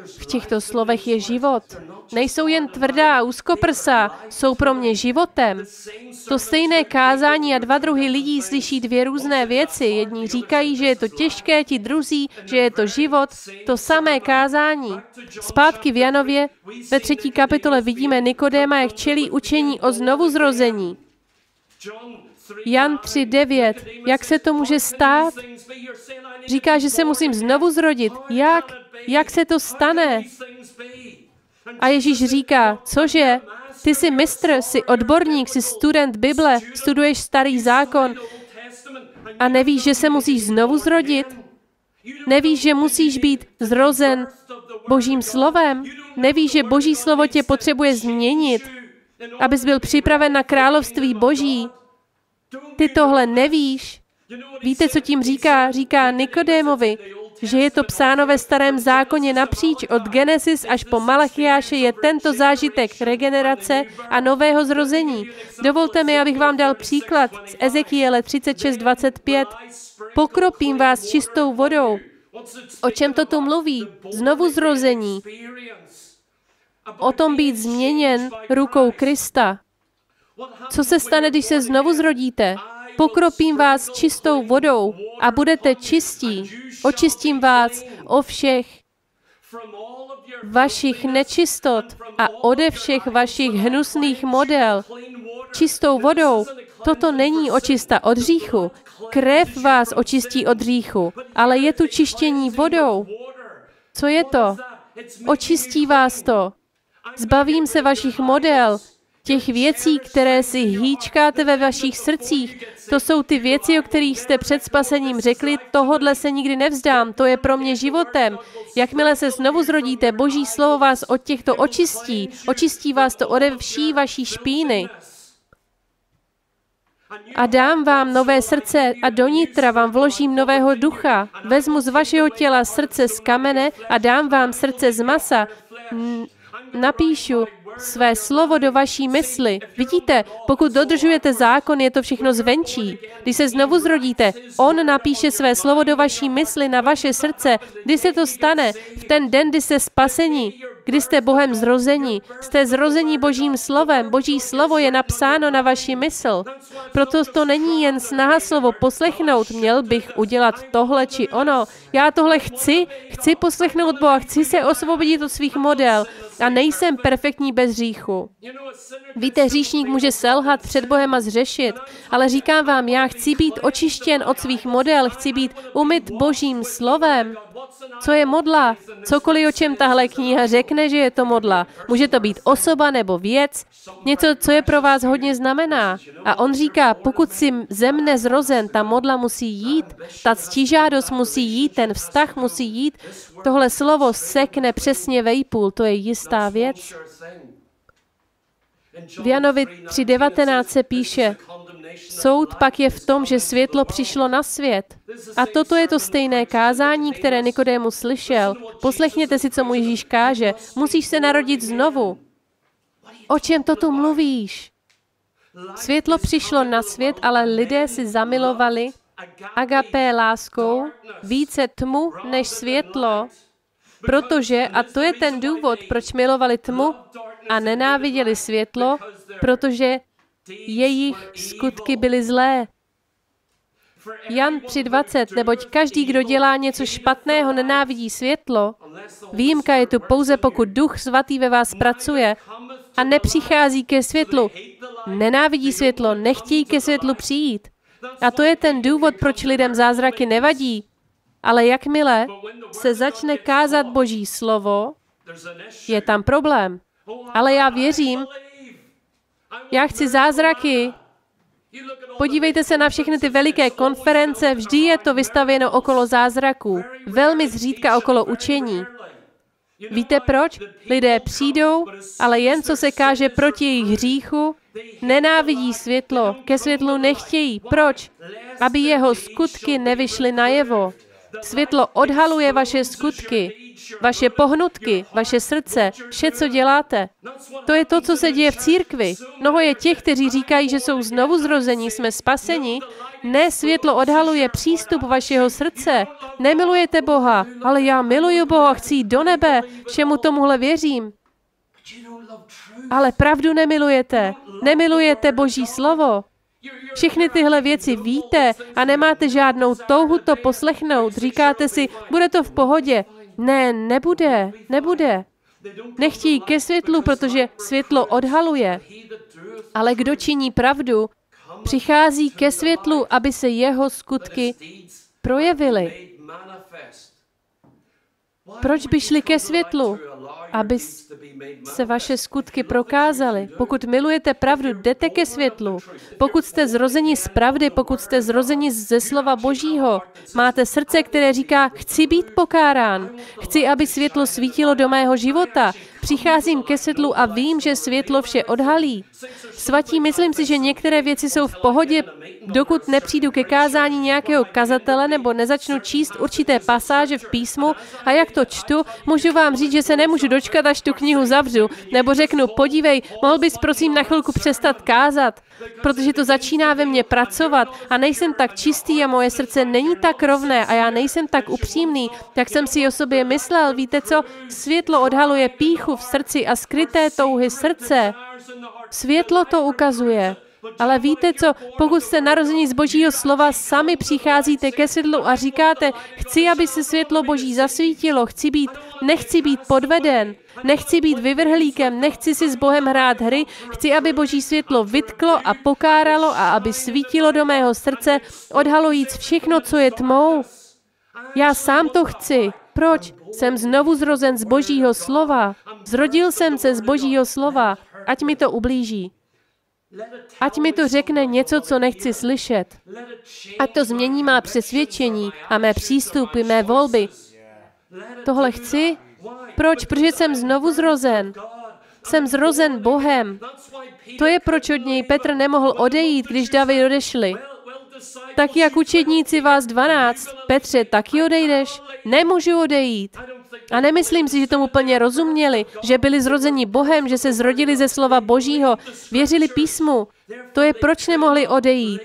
V těchto slovech je život. Nejsou jen tvrdá úzkoprsá, jsou pro mě životem. To stejné kázání a dva druhy lidí slyší dvě různé věci. Jedni říkají, že je to těžké, ti druzí, že je to život. To samé kázání. Zpátky v Janově ve třetí kapitole vidíme Nikodéma, jak čelí učení o znovuzrození. Jan 3.9. Jak se to může stát? Říká, že se musím znovu zrodit. Jak? Jak se to stane? A Ježíš říká, cože? Ty jsi mistr, jsi odborník, jsi student Bible, studuješ starý zákon a nevíš, že se musíš znovu zrodit? Nevíš, že musíš být zrozen Božím slovem? Nevíš, že Boží slovo tě potřebuje změnit, abys byl připraven na království Boží? Ty tohle nevíš? Víte, co tím říká? Říká Nikodémovi, že je to psáno ve starém zákoně napříč od Genesis až po Malachiáše je tento zážitek regenerace a nového zrození. Dovolte mi, abych vám dal příklad z Ezekiele 36.25. Pokropím vás čistou vodou. O čem to tu mluví? Znovu zrození. O tom být změněn rukou Krista. Co se stane, když se znovu zrodíte? Pokropím vás čistou vodou a budete čistí. Očistím vás o všech vašich nečistot a ode všech vašich hnusných model čistou vodou. Toto není očista od hříchu. Krev vás očistí od hříchu, ale je tu čištění vodou. Co je to? Očistí vás to. Zbavím se vašich model, těch věcí, které si hýčkáte ve vašich srdcích. To jsou ty věci, o kterých jste před spasením řekli, tohodle se nikdy nevzdám, to je pro mě životem. Jakmile se znovu zrodíte, boží slovo vás od těchto očistí, očistí vás to ode vší vaší špíny. A dám vám nové srdce a do nitra vám vložím nového ducha. Vezmu z vašeho těla srdce z kamene a dám vám srdce z masa. Napíšu své slovo do vaší mysli. Vidíte, pokud dodržujete zákon, je to všechno zvenčí. Když se znovu zrodíte, on napíše své slovo do vaší mysli, na vaše srdce. Když se to stane, v ten den, kdy jste spasení, kdy jste Bohem zrození, jste zrození Božím slovem. Boží slovo je napsáno na vaši mysl. Proto to není jen snaha slovo poslechnout, měl bych udělat tohle či ono. Já tohle chci, chci poslechnout Boha, chci se osvobodit od svých model a nejsem perfektní bez hříchu. Víte, hříšník může selhat před Bohem a zřešit, ale říkám vám, já chci být očištěn od svých model, chci být umyt Božím slovem. Co je modla? Cokoliv, o čem tahle kniha řekne, že je to modla. Může to být osoba nebo věc, něco, co je pro vás hodně znamená. A on říká, pokud si zemne zrozen, ta modla musí jít, ta ctižádost musí jít, ten vztah musí jít. Tohle slovo sekne přesně vejpůl, to je jistá věc. V Janovi 3.19 se píše, Soud pak je v tom, že světlo přišlo na svět. A toto je to stejné kázání, které Nikodému slyšel. Poslechněte si, co mu Ježíš káže. Musíš se narodit znovu. O čem to tu mluvíš? Světlo přišlo na svět, ale lidé si zamilovali agapé láskou více tmu než světlo, protože, a to je ten důvod, proč milovali tmu a nenáviděli světlo, protože jejich skutky byly zlé. Jan 3.20, neboť každý, kdo dělá něco špatného, nenávidí světlo. Výjimka je tu pouze, pokud duch svatý ve vás pracuje a nepřichází ke světlu. Nenávidí světlo, nechtějí ke světlu přijít. A to je ten důvod, proč lidem zázraky nevadí. Ale jakmile se začne kázat Boží slovo, je tam problém. Ale já věřím, já chci zázraky. Podívejte se na všechny ty veliké konference, vždy je to vystavěno okolo zázraků, velmi zřídka okolo učení. Víte proč? Lidé přijdou, ale jen co se káže proti jejich hříchu, nenávidí světlo, ke světlu nechtějí. Proč? Aby jeho skutky nevyšly najevo. Světlo odhaluje vaše skutky, vaše pohnutky, vaše srdce, vše, co děláte. To je to, co se děje v církvi. Mnoho je těch, kteří říkají, že jsou znovu zrození, jsme spaseni. Ne, světlo odhaluje přístup vašeho srdce. Nemilujete Boha, ale já miluju Boha, chci jít do nebe, všemu tomuhle věřím. Ale pravdu nemilujete. Nemilujete Boží slovo. Všechny tyhle věci víte a nemáte žádnou touhu to poslechnout. Říkáte si, bude to v pohodě. Ne, nebude, nebude. Nechtějí ke světlu, protože světlo odhaluje. Ale kdo činí pravdu, přichází ke světlu, aby se jeho skutky projevily. Proč by šli ke světlu? Aby se vaše skutky prokázaly. Pokud milujete pravdu, jdete ke světlu. Pokud jste zrozeni z pravdy, pokud jste zrozeni ze slova Božího, máte srdce, které říká, chci být pokárán, chci, aby světlo svítilo do mého života, Přicházím ke světlu a vím, že světlo vše odhalí. Svatí, myslím si, že některé věci jsou v pohodě, dokud nepřijdu ke kázání nějakého kazatele nebo nezačnu číst určité pasáže v písmu a jak to čtu, můžu vám říct, že se nemůžu dočkat, až tu knihu zavřu, nebo řeknu, podívej, mohl bys prosím na chvilku přestat kázat, protože to začíná ve mně pracovat a nejsem tak čistý a moje srdce není tak rovné a já nejsem tak upřímný, jak jsem si o sobě myslel. Víte co? Světlo odhaluje píchu strachu v srdci a skryté touhy srdce. Světlo to ukazuje. Ale víte co, pokud jste narození z Božího slova, sami přicházíte ke světlu a říkáte, chci, aby se světlo Boží zasvítilo, chci být Nechci být podveden, nechci být vyvrhlíkem, nechci si s Bohem hrát hry, chci, aby Boží světlo vytklo a pokáralo a aby svítilo do mého srdce, odhalujíc všechno, co je tmou. Já sám to chci. Proč? Jsem znovu zrozen z Božího slova. Zrodil jsem se z Božího slova. Ať mi to ublíží. Ať mi to řekne něco, co nechci slyšet. Ať to změní má přesvědčení a mé přístupy, mé volby. Tohle chci? Proč? Protože jsem znovu zrozen. Jsem zrozen Bohem. To je, proč od něj Petr nemohl odejít, když David odešli. Tak jak učedníci vás dvanáct, Petře, taky odejdeš? Nemůžu odejít. A nemyslím si, že tomu plně rozuměli, že byli zrozeni Bohem, že se zrodili ze slova Božího, věřili písmu. To je, proč nemohli odejít.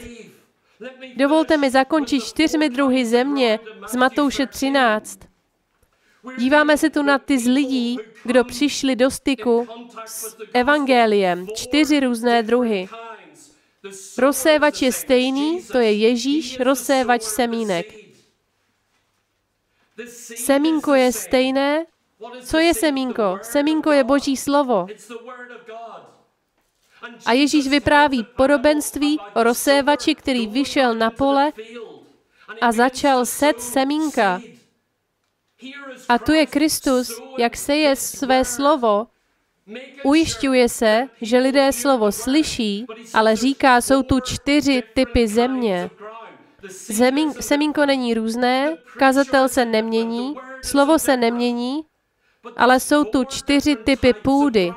Dovolte mi zakončit čtyřmi druhy země z Matouše 13. Díváme se tu na ty z lidí, kdo přišli do styku s evangeliem. Čtyři různé druhy. Rozsévač je stejný, to je Ježíš, rozsévač semínek. Semínko je stejné. Co je semínko? Semínko je Boží slovo. A Ježíš vypráví podobenství o rozsévači, který vyšel na pole a začal set semínka. A tu je Kristus, jak seje své slovo, ujišťuje se, že lidé slovo slyší, ale říká, jsou tu čtyři typy země. Zemín, semínko není různé, kazatel se nemění, slovo se nemění, ale jsou tu čtyři typy půdy.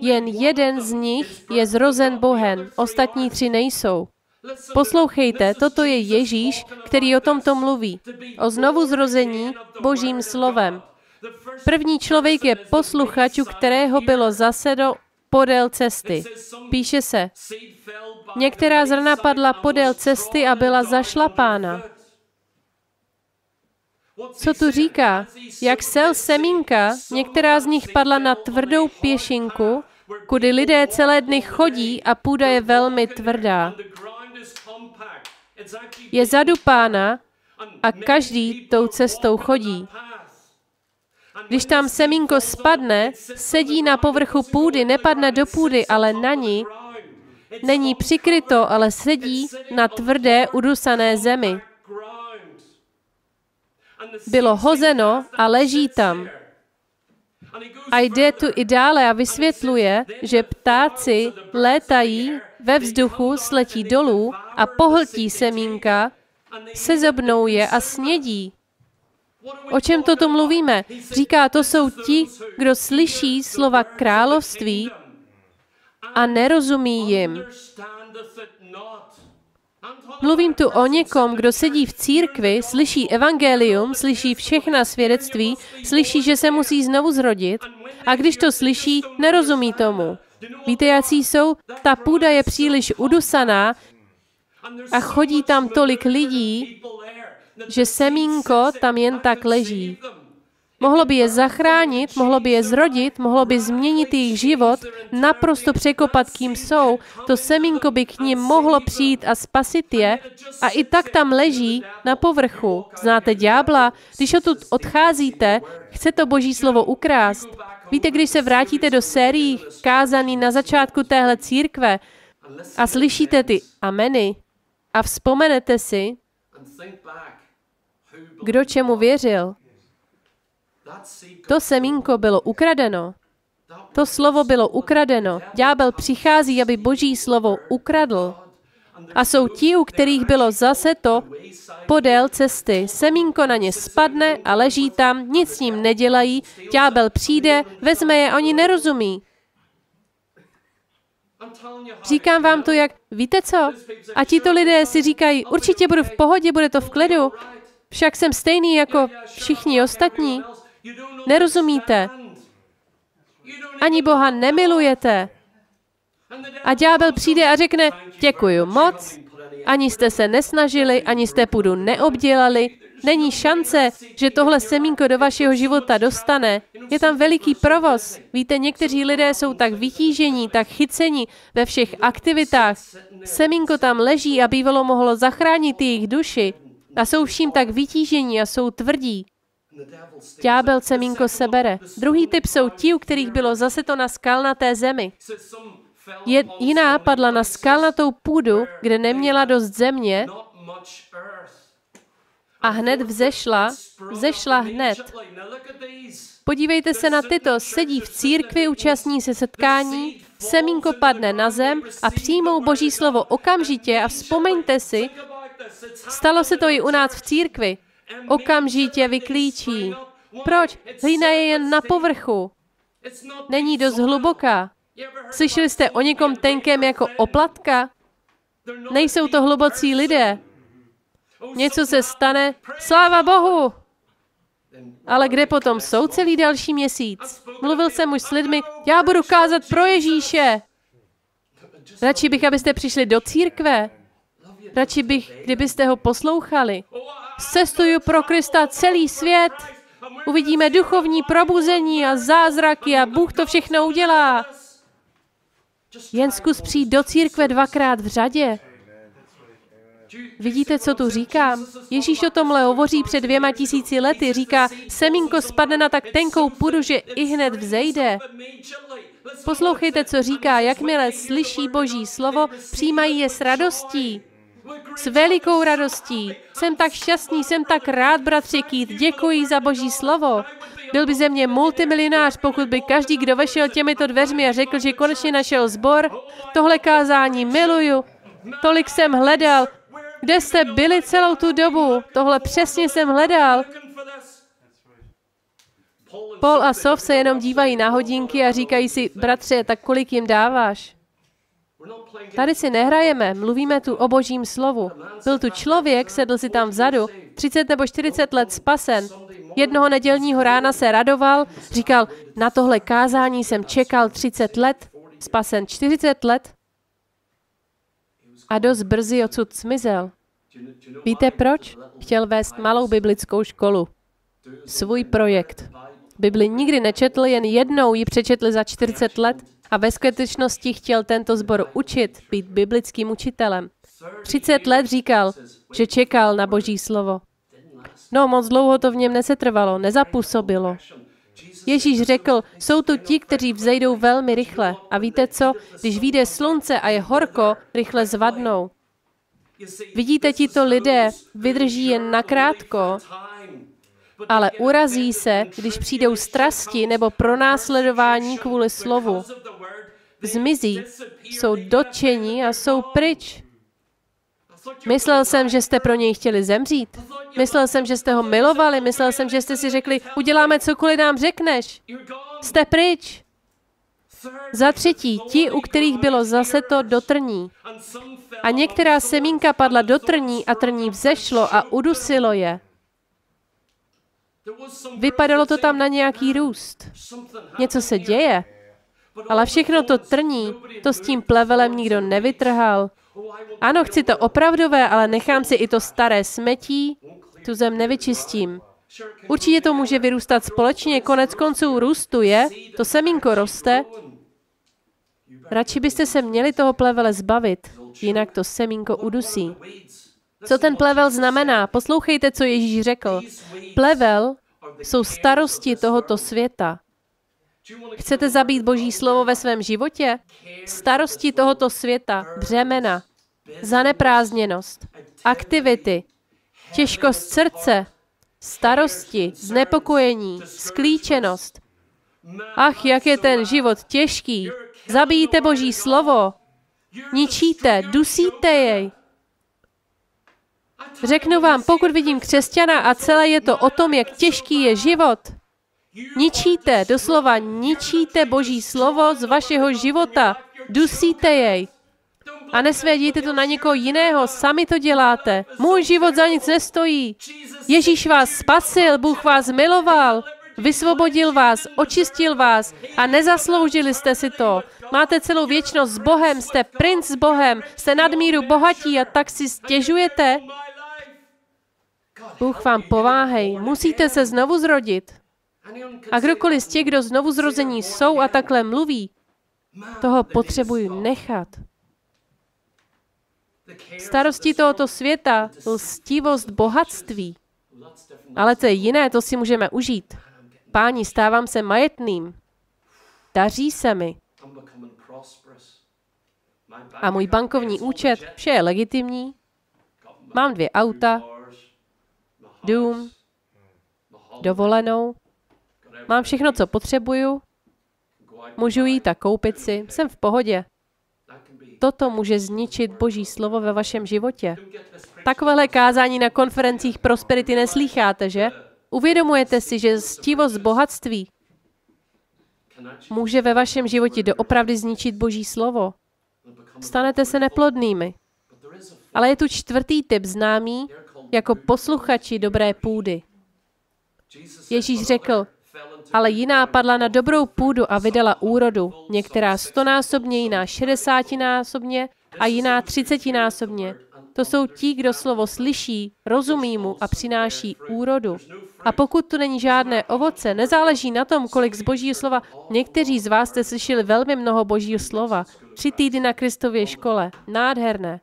Jen jeden z nich je zrozen Bohem, ostatní tři nejsou. Poslouchejte, toto je Ježíš, který o tomto mluví. O znovu zrození božím slovem. První člověk je posluchač, u kterého bylo zasedo podél cesty. Píše se, některá zrna padla podél cesty a byla zašlapána. Co tu říká? Jak sel semínka, některá z nich padla na tvrdou pěšinku, kudy lidé celé dny chodí a půda je velmi tvrdá. Je zadupána a každý tou cestou chodí. Když tam semínko spadne, sedí na povrchu půdy, nepadne do půdy, ale na ní. Není přikryto, ale sedí na tvrdé, udusané zemi. Bylo hozeno a leží tam. A jde tu i dále a vysvětluje, že ptáci létají ve vzduchu, sletí dolů a pohltí semínka, sezobnou je a snědí. O čem toto mluvíme? Říká, to jsou ti, kdo slyší slova království a nerozumí jim. Mluvím tu o někom, kdo sedí v církvi, slyší evangelium, slyší všechna svědectví, slyší, že se musí znovu zrodit a když to slyší, nerozumí tomu. Víte, jaký jsou? Ta půda je příliš udusaná a chodí tam tolik lidí, že semínko tam jen tak leží. Mohlo by je zachránit, mohlo by je zrodit, mohlo by změnit jejich život, naprosto překopat, kým jsou. To semínko by k ním mohlo přijít a spasit je a i tak tam leží na povrchu. Znáte ďábla? Když o tu odcházíte, chce to boží slovo ukrást. Víte, když se vrátíte do sérií kázaný na začátku téhle církve a slyšíte ty ameny a vzpomenete si, kdo čemu věřil. To semínko bylo ukradeno. To slovo bylo ukradeno. Ďábel přichází, aby boží slovo ukradl. A jsou ti, u kterých bylo zase to podél cesty. Semínko na ně spadne a leží tam, nic s ním nedělají. Ďábel přijde, vezme je, oni nerozumí. Říkám vám to jak, víte co? A tito lidé si říkají, určitě budu v pohodě, bude to v klidu. Však jsem stejný jako všichni ostatní. Nerozumíte. Ani Boha nemilujete. A ďábel přijde a řekne, děkuju moc, ani jste se nesnažili, ani jste půdu neobdělali, není šance, že tohle semínko do vašeho života dostane. Je tam veliký provoz. Víte, někteří lidé jsou tak vytížení, tak chycení ve všech aktivitách. Semínko tam leží a bývalo mohlo zachránit jejich duši, a jsou vším tak vytížení a jsou tvrdí. Ďábel semínko sebere. Druhý typ jsou ti, u kterých bylo zase to na skalnaté zemi. Je, jiná padla na skalnatou půdu, kde neměla dost země a hned vzešla, vzešla hned. Podívejte se na tyto. Sedí v církvi, účastní se setkání, semínko padne na zem a přijmou Boží slovo okamžitě a vzpomeňte si, stalo se to i u nás v církvi. Okamžitě vyklíčí. Proč? Hlína je jen na povrchu. Není dost hluboká. Slyšeli jste o někom tenkém jako oplatka? Nejsou to hlubocí lidé. Něco se stane, sláva Bohu! Ale kde potom jsou celý další měsíc? Mluvil jsem už s lidmi, já budu kázat pro Ježíše. Radši bych, abyste přišli do církve. Radši bych, kdybyste ho poslouchali. Cestuju pro Krista celý svět. Uvidíme duchovní probuzení a zázraky a Bůh to všechno udělá. Jen zkus přijít do církve dvakrát v řadě. Vidíte, co tu říkám? Ježíš o tomhle hovoří před dvěma tisíci lety. Říká, semínko spadne na tak tenkou půdu, že i hned vzejde. Poslouchejte, co říká. Jakmile slyší Boží slovo, přijímají je s radostí. S velikou radostí. Jsem tak šťastný, jsem tak rád, bratři Kýt. Děkuji za Boží slovo. Byl by ze mě multimilionář, pokud by každý, kdo vešel těmito dveřmi a řekl, že konečně našel zbor. Tohle kázání miluju. Tolik jsem hledal. Kde jste byli celou tu dobu? Tohle přesně jsem hledal. Paul a Sov se jenom dívají na hodinky a říkají si, bratře, tak kolik jim dáváš? Tady si nehrajeme, mluvíme tu o božím slovu. Byl tu člověk, sedl si tam vzadu, 30 nebo 40 let spasen. Jednoho nedělního rána se radoval, říkal, na tohle kázání jsem čekal 30 let, spasen 40 let a dost brzy odsud zmizel. Víte proč? Chtěl vést malou biblickou školu. Svůj projekt. Bibli nikdy nečetl, jen jednou ji přečetl za 40 let a ve skutečnosti chtěl tento zbor učit, být biblickým učitelem. 30 let říkal, že čekal na Boží slovo. No, moc dlouho to v něm nesetrvalo, nezapůsobilo. Ježíš řekl, jsou tu ti, kteří vzejdou velmi rychle. A víte co? Když vyjde slunce a je horko, rychle zvadnou. Vidíte, tito lidé vydrží jen nakrátko, ale urazí se, když přijdou strasti nebo pronásledování kvůli slovu. Zmizí, jsou dotčení a jsou pryč. Myslel jsem, že jste pro něj chtěli zemřít. Myslel jsem, že jste ho milovali. Myslel jsem, že jste si řekli, uděláme cokoliv nám řekneš. Jste pryč. Za třetí, ti, u kterých bylo zase to dotrní. A některá semínka padla do trní a trní vzešlo a udusilo je. Vypadalo to tam na nějaký růst. Něco se děje. Ale všechno to trní, to s tím plevelem nikdo nevytrhal. Ano, chci to opravdové, ale nechám si i to staré smetí, tu zem nevyčistím. Určitě to může vyrůstat společně, konec konců růstu je, to semínko roste. Radši byste se měli toho plevele zbavit, jinak to semínko udusí. Co ten plevel znamená? Poslouchejte, co Ježíš řekl. Plevel jsou starosti tohoto světa. Chcete zabít Boží slovo ve svém životě? Starosti tohoto světa, břemena, zaneprázdněnost, aktivity, těžkost srdce, starosti, znepokojení, sklíčenost. Ach, jak je ten život těžký. Zabijíte Boží slovo. Ničíte, dusíte jej. Řeknu vám, pokud vidím křesťana a celé je to o tom, jak těžký je život, ničíte, doslova ničíte Boží slovo z vašeho života, dusíte jej. A nesvědíte to na někoho jiného, sami to děláte. Můj život za nic nestojí. Ježíš vás spasil, Bůh vás miloval, vysvobodil vás, očistil vás a nezasloužili jste si to. Máte celou věčnost s Bohem, jste princ s Bohem, jste nadmíru bohatí a tak si stěžujete. Bůh vám pováhej, musíte se znovu zrodit. A kdokoliv z těch, kdo znovu zrození jsou a takhle mluví, toho potřebuji nechat. Starosti tohoto světa, lstivost bohatství. Ale to je jiné, to si můžeme užít. Páni, stávám se majetným. Daří se mi. A můj bankovní účet, vše je legitimní. Mám dvě auta, dům, dovolenou. Mám všechno, co potřebuju. Můžu jít a koupit si. Jsem v pohodě. Toto může zničit Boží slovo ve vašem životě. Takovéhle kázání na konferencích prosperity neslýcháte, že? Uvědomujete si, že stivost bohatství může ve vašem životě doopravdy zničit Boží slovo. Stanete se neplodnými. Ale je tu čtvrtý typ známý jako posluchači dobré půdy. Ježíš řekl, ale jiná padla na dobrou půdu a vydala úrodu. Některá stonásobně, jiná šedesátinásobně a jiná třicetinásobně. To jsou ti, kdo slovo slyší, rozumí mu a přináší úrodu. A pokud tu není žádné ovoce, nezáleží na tom, kolik z božího slova. Někteří z vás jste slyšeli velmi mnoho božího slova. Tři týdny na Kristově škole. Nádherné.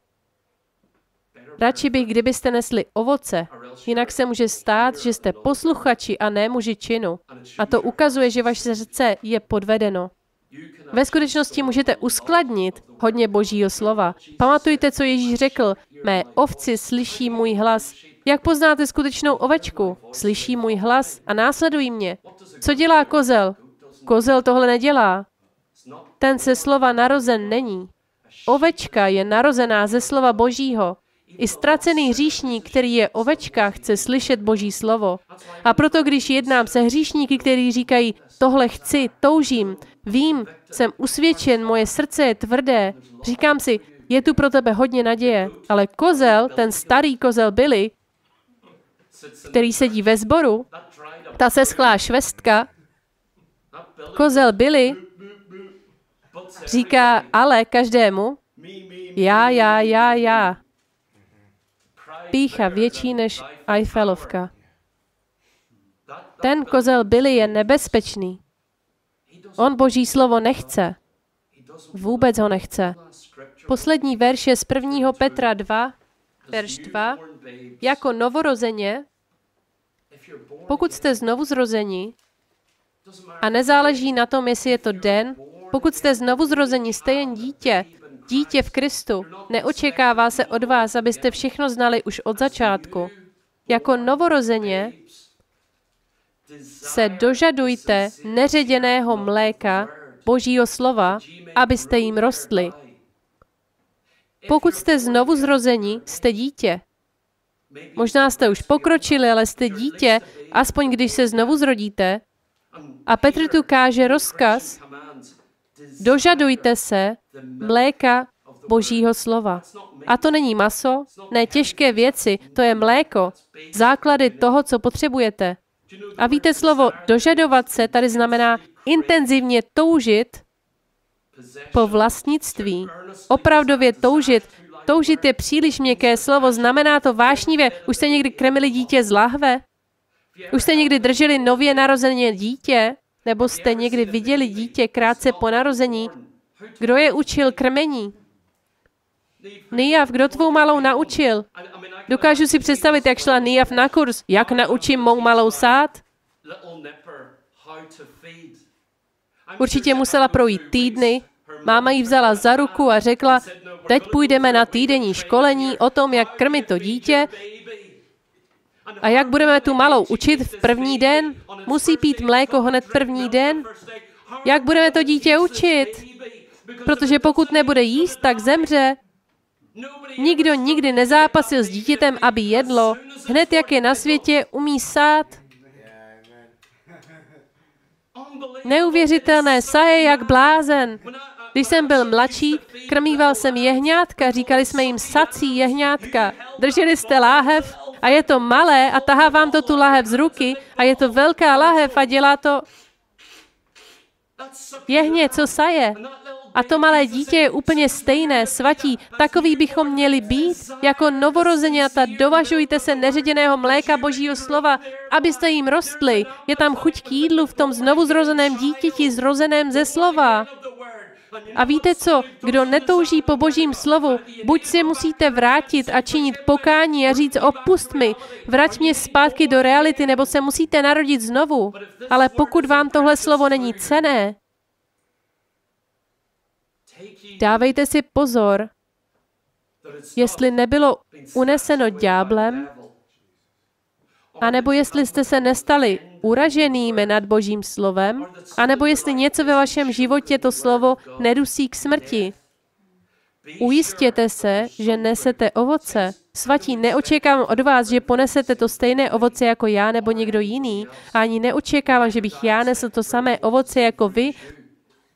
Radši bych, kdybyste nesli ovoce, jinak se může stát, že jste posluchači a ne muži činu. A to ukazuje, že vaše srdce je podvedeno. Ve skutečnosti můžete uskladnit hodně božího slova. Pamatujte, co Ježíš řekl. Mé ovci slyší můj hlas. Jak poznáte skutečnou ovečku? Slyší můj hlas a následují mě. Co dělá kozel? Kozel tohle nedělá. Ten se slova narozen není. Ovečka je narozená ze slova božího. I ztracený hříšník, který je ovečka, chce slyšet Boží slovo. A proto, když jednám se hříšníky, kteří říkají, tohle chci, toužím, vím, jsem usvědčen, moje srdce je tvrdé, říkám si, je tu pro tebe hodně naděje. Ale kozel, ten starý kozel Billy, který sedí ve sboru, ta se schlá švestka, kozel Billy říká ale každému, já, já, já, já pícha větší než Eiffelovka. Ten kozel Billy je nebezpečný. On boží slovo nechce. Vůbec ho nechce. Poslední verš je z 1. Petra 2, verš 2. Jako novorozeně, pokud jste znovu zrození, a nezáleží na tom, jestli je to den, pokud jste znovu zrození, jste jen dítě, dítě v Kristu. Neočekává se od vás, abyste všechno znali už od začátku. Jako novorozeně se dožadujte neředěného mléka Božího slova, abyste jim rostli. Pokud jste znovu zrození, jste dítě. Možná jste už pokročili, ale jste dítě, aspoň když se znovu zrodíte. A Petr tu káže rozkaz, dožadujte se mléka Božího slova. A to není maso, ne těžké věci, to je mléko, základy toho, co potřebujete. A víte, slovo dožadovat se tady znamená intenzivně toužit po vlastnictví. Opravdově toužit. Toužit je příliš měkké slovo, znamená to vášnivě. Už jste někdy krmili dítě z lahve? Už jste někdy drželi nově narozené dítě? Nebo jste někdy viděli dítě krátce po narození? Kdo je učil krmení? Nijav, kdo tvou malou naučil? Dokážu si představit, jak šla Nijav na kurz. Jak naučím mou malou sát? Určitě musela projít týdny. Máma ji vzala za ruku a řekla, teď půjdeme na týdenní školení o tom, jak krmit to dítě. A jak budeme tu malou učit v první den? Musí pít mléko hned první den? Jak budeme to dítě učit? Protože pokud nebude jíst, tak zemře. Nikdo nikdy nezápasil s dítětem, aby jedlo. Hned jak je na světě, umí sát. Neuvěřitelné, saje jak blázen. Když jsem byl mladší, krmíval jsem jehňátka, říkali jsme jim sací jehňátka. Drželi jste láhev a je to malé a tahá vám to tu láhev z ruky a je to velká láhev a dělá to jehně, co saje. A to malé dítě je úplně stejné, svatí. Takový bychom měli být. Jako novorozeněta dovažujte se neředěného mléka Božího slova, abyste jim rostli. Je tam chuť k jídlu v tom znovu zrozeném dítěti, zrozeném ze slova. A víte co? Kdo netouží po božím slovu, buď si musíte vrátit a činit pokání a říct opust mi, vrať mě zpátky do reality, nebo se musíte narodit znovu. Ale pokud vám tohle slovo není cené, dávejte si pozor, jestli nebylo uneseno dňáblem, anebo jestli jste se nestali uraženými nad Božím slovem, anebo jestli něco ve vašem životě to slovo nedusí k smrti. Ujistěte se, že nesete ovoce. Svatí, neočekávám od vás, že ponesete to stejné ovoce jako já nebo někdo jiný, ani neočekávám, že bych já nesl to samé ovoce jako vy,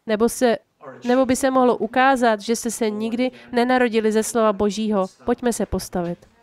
nebo, se, nebo by se mohlo ukázat, že jste se nikdy nenarodili ze slova Božího. Pojďme se postavit.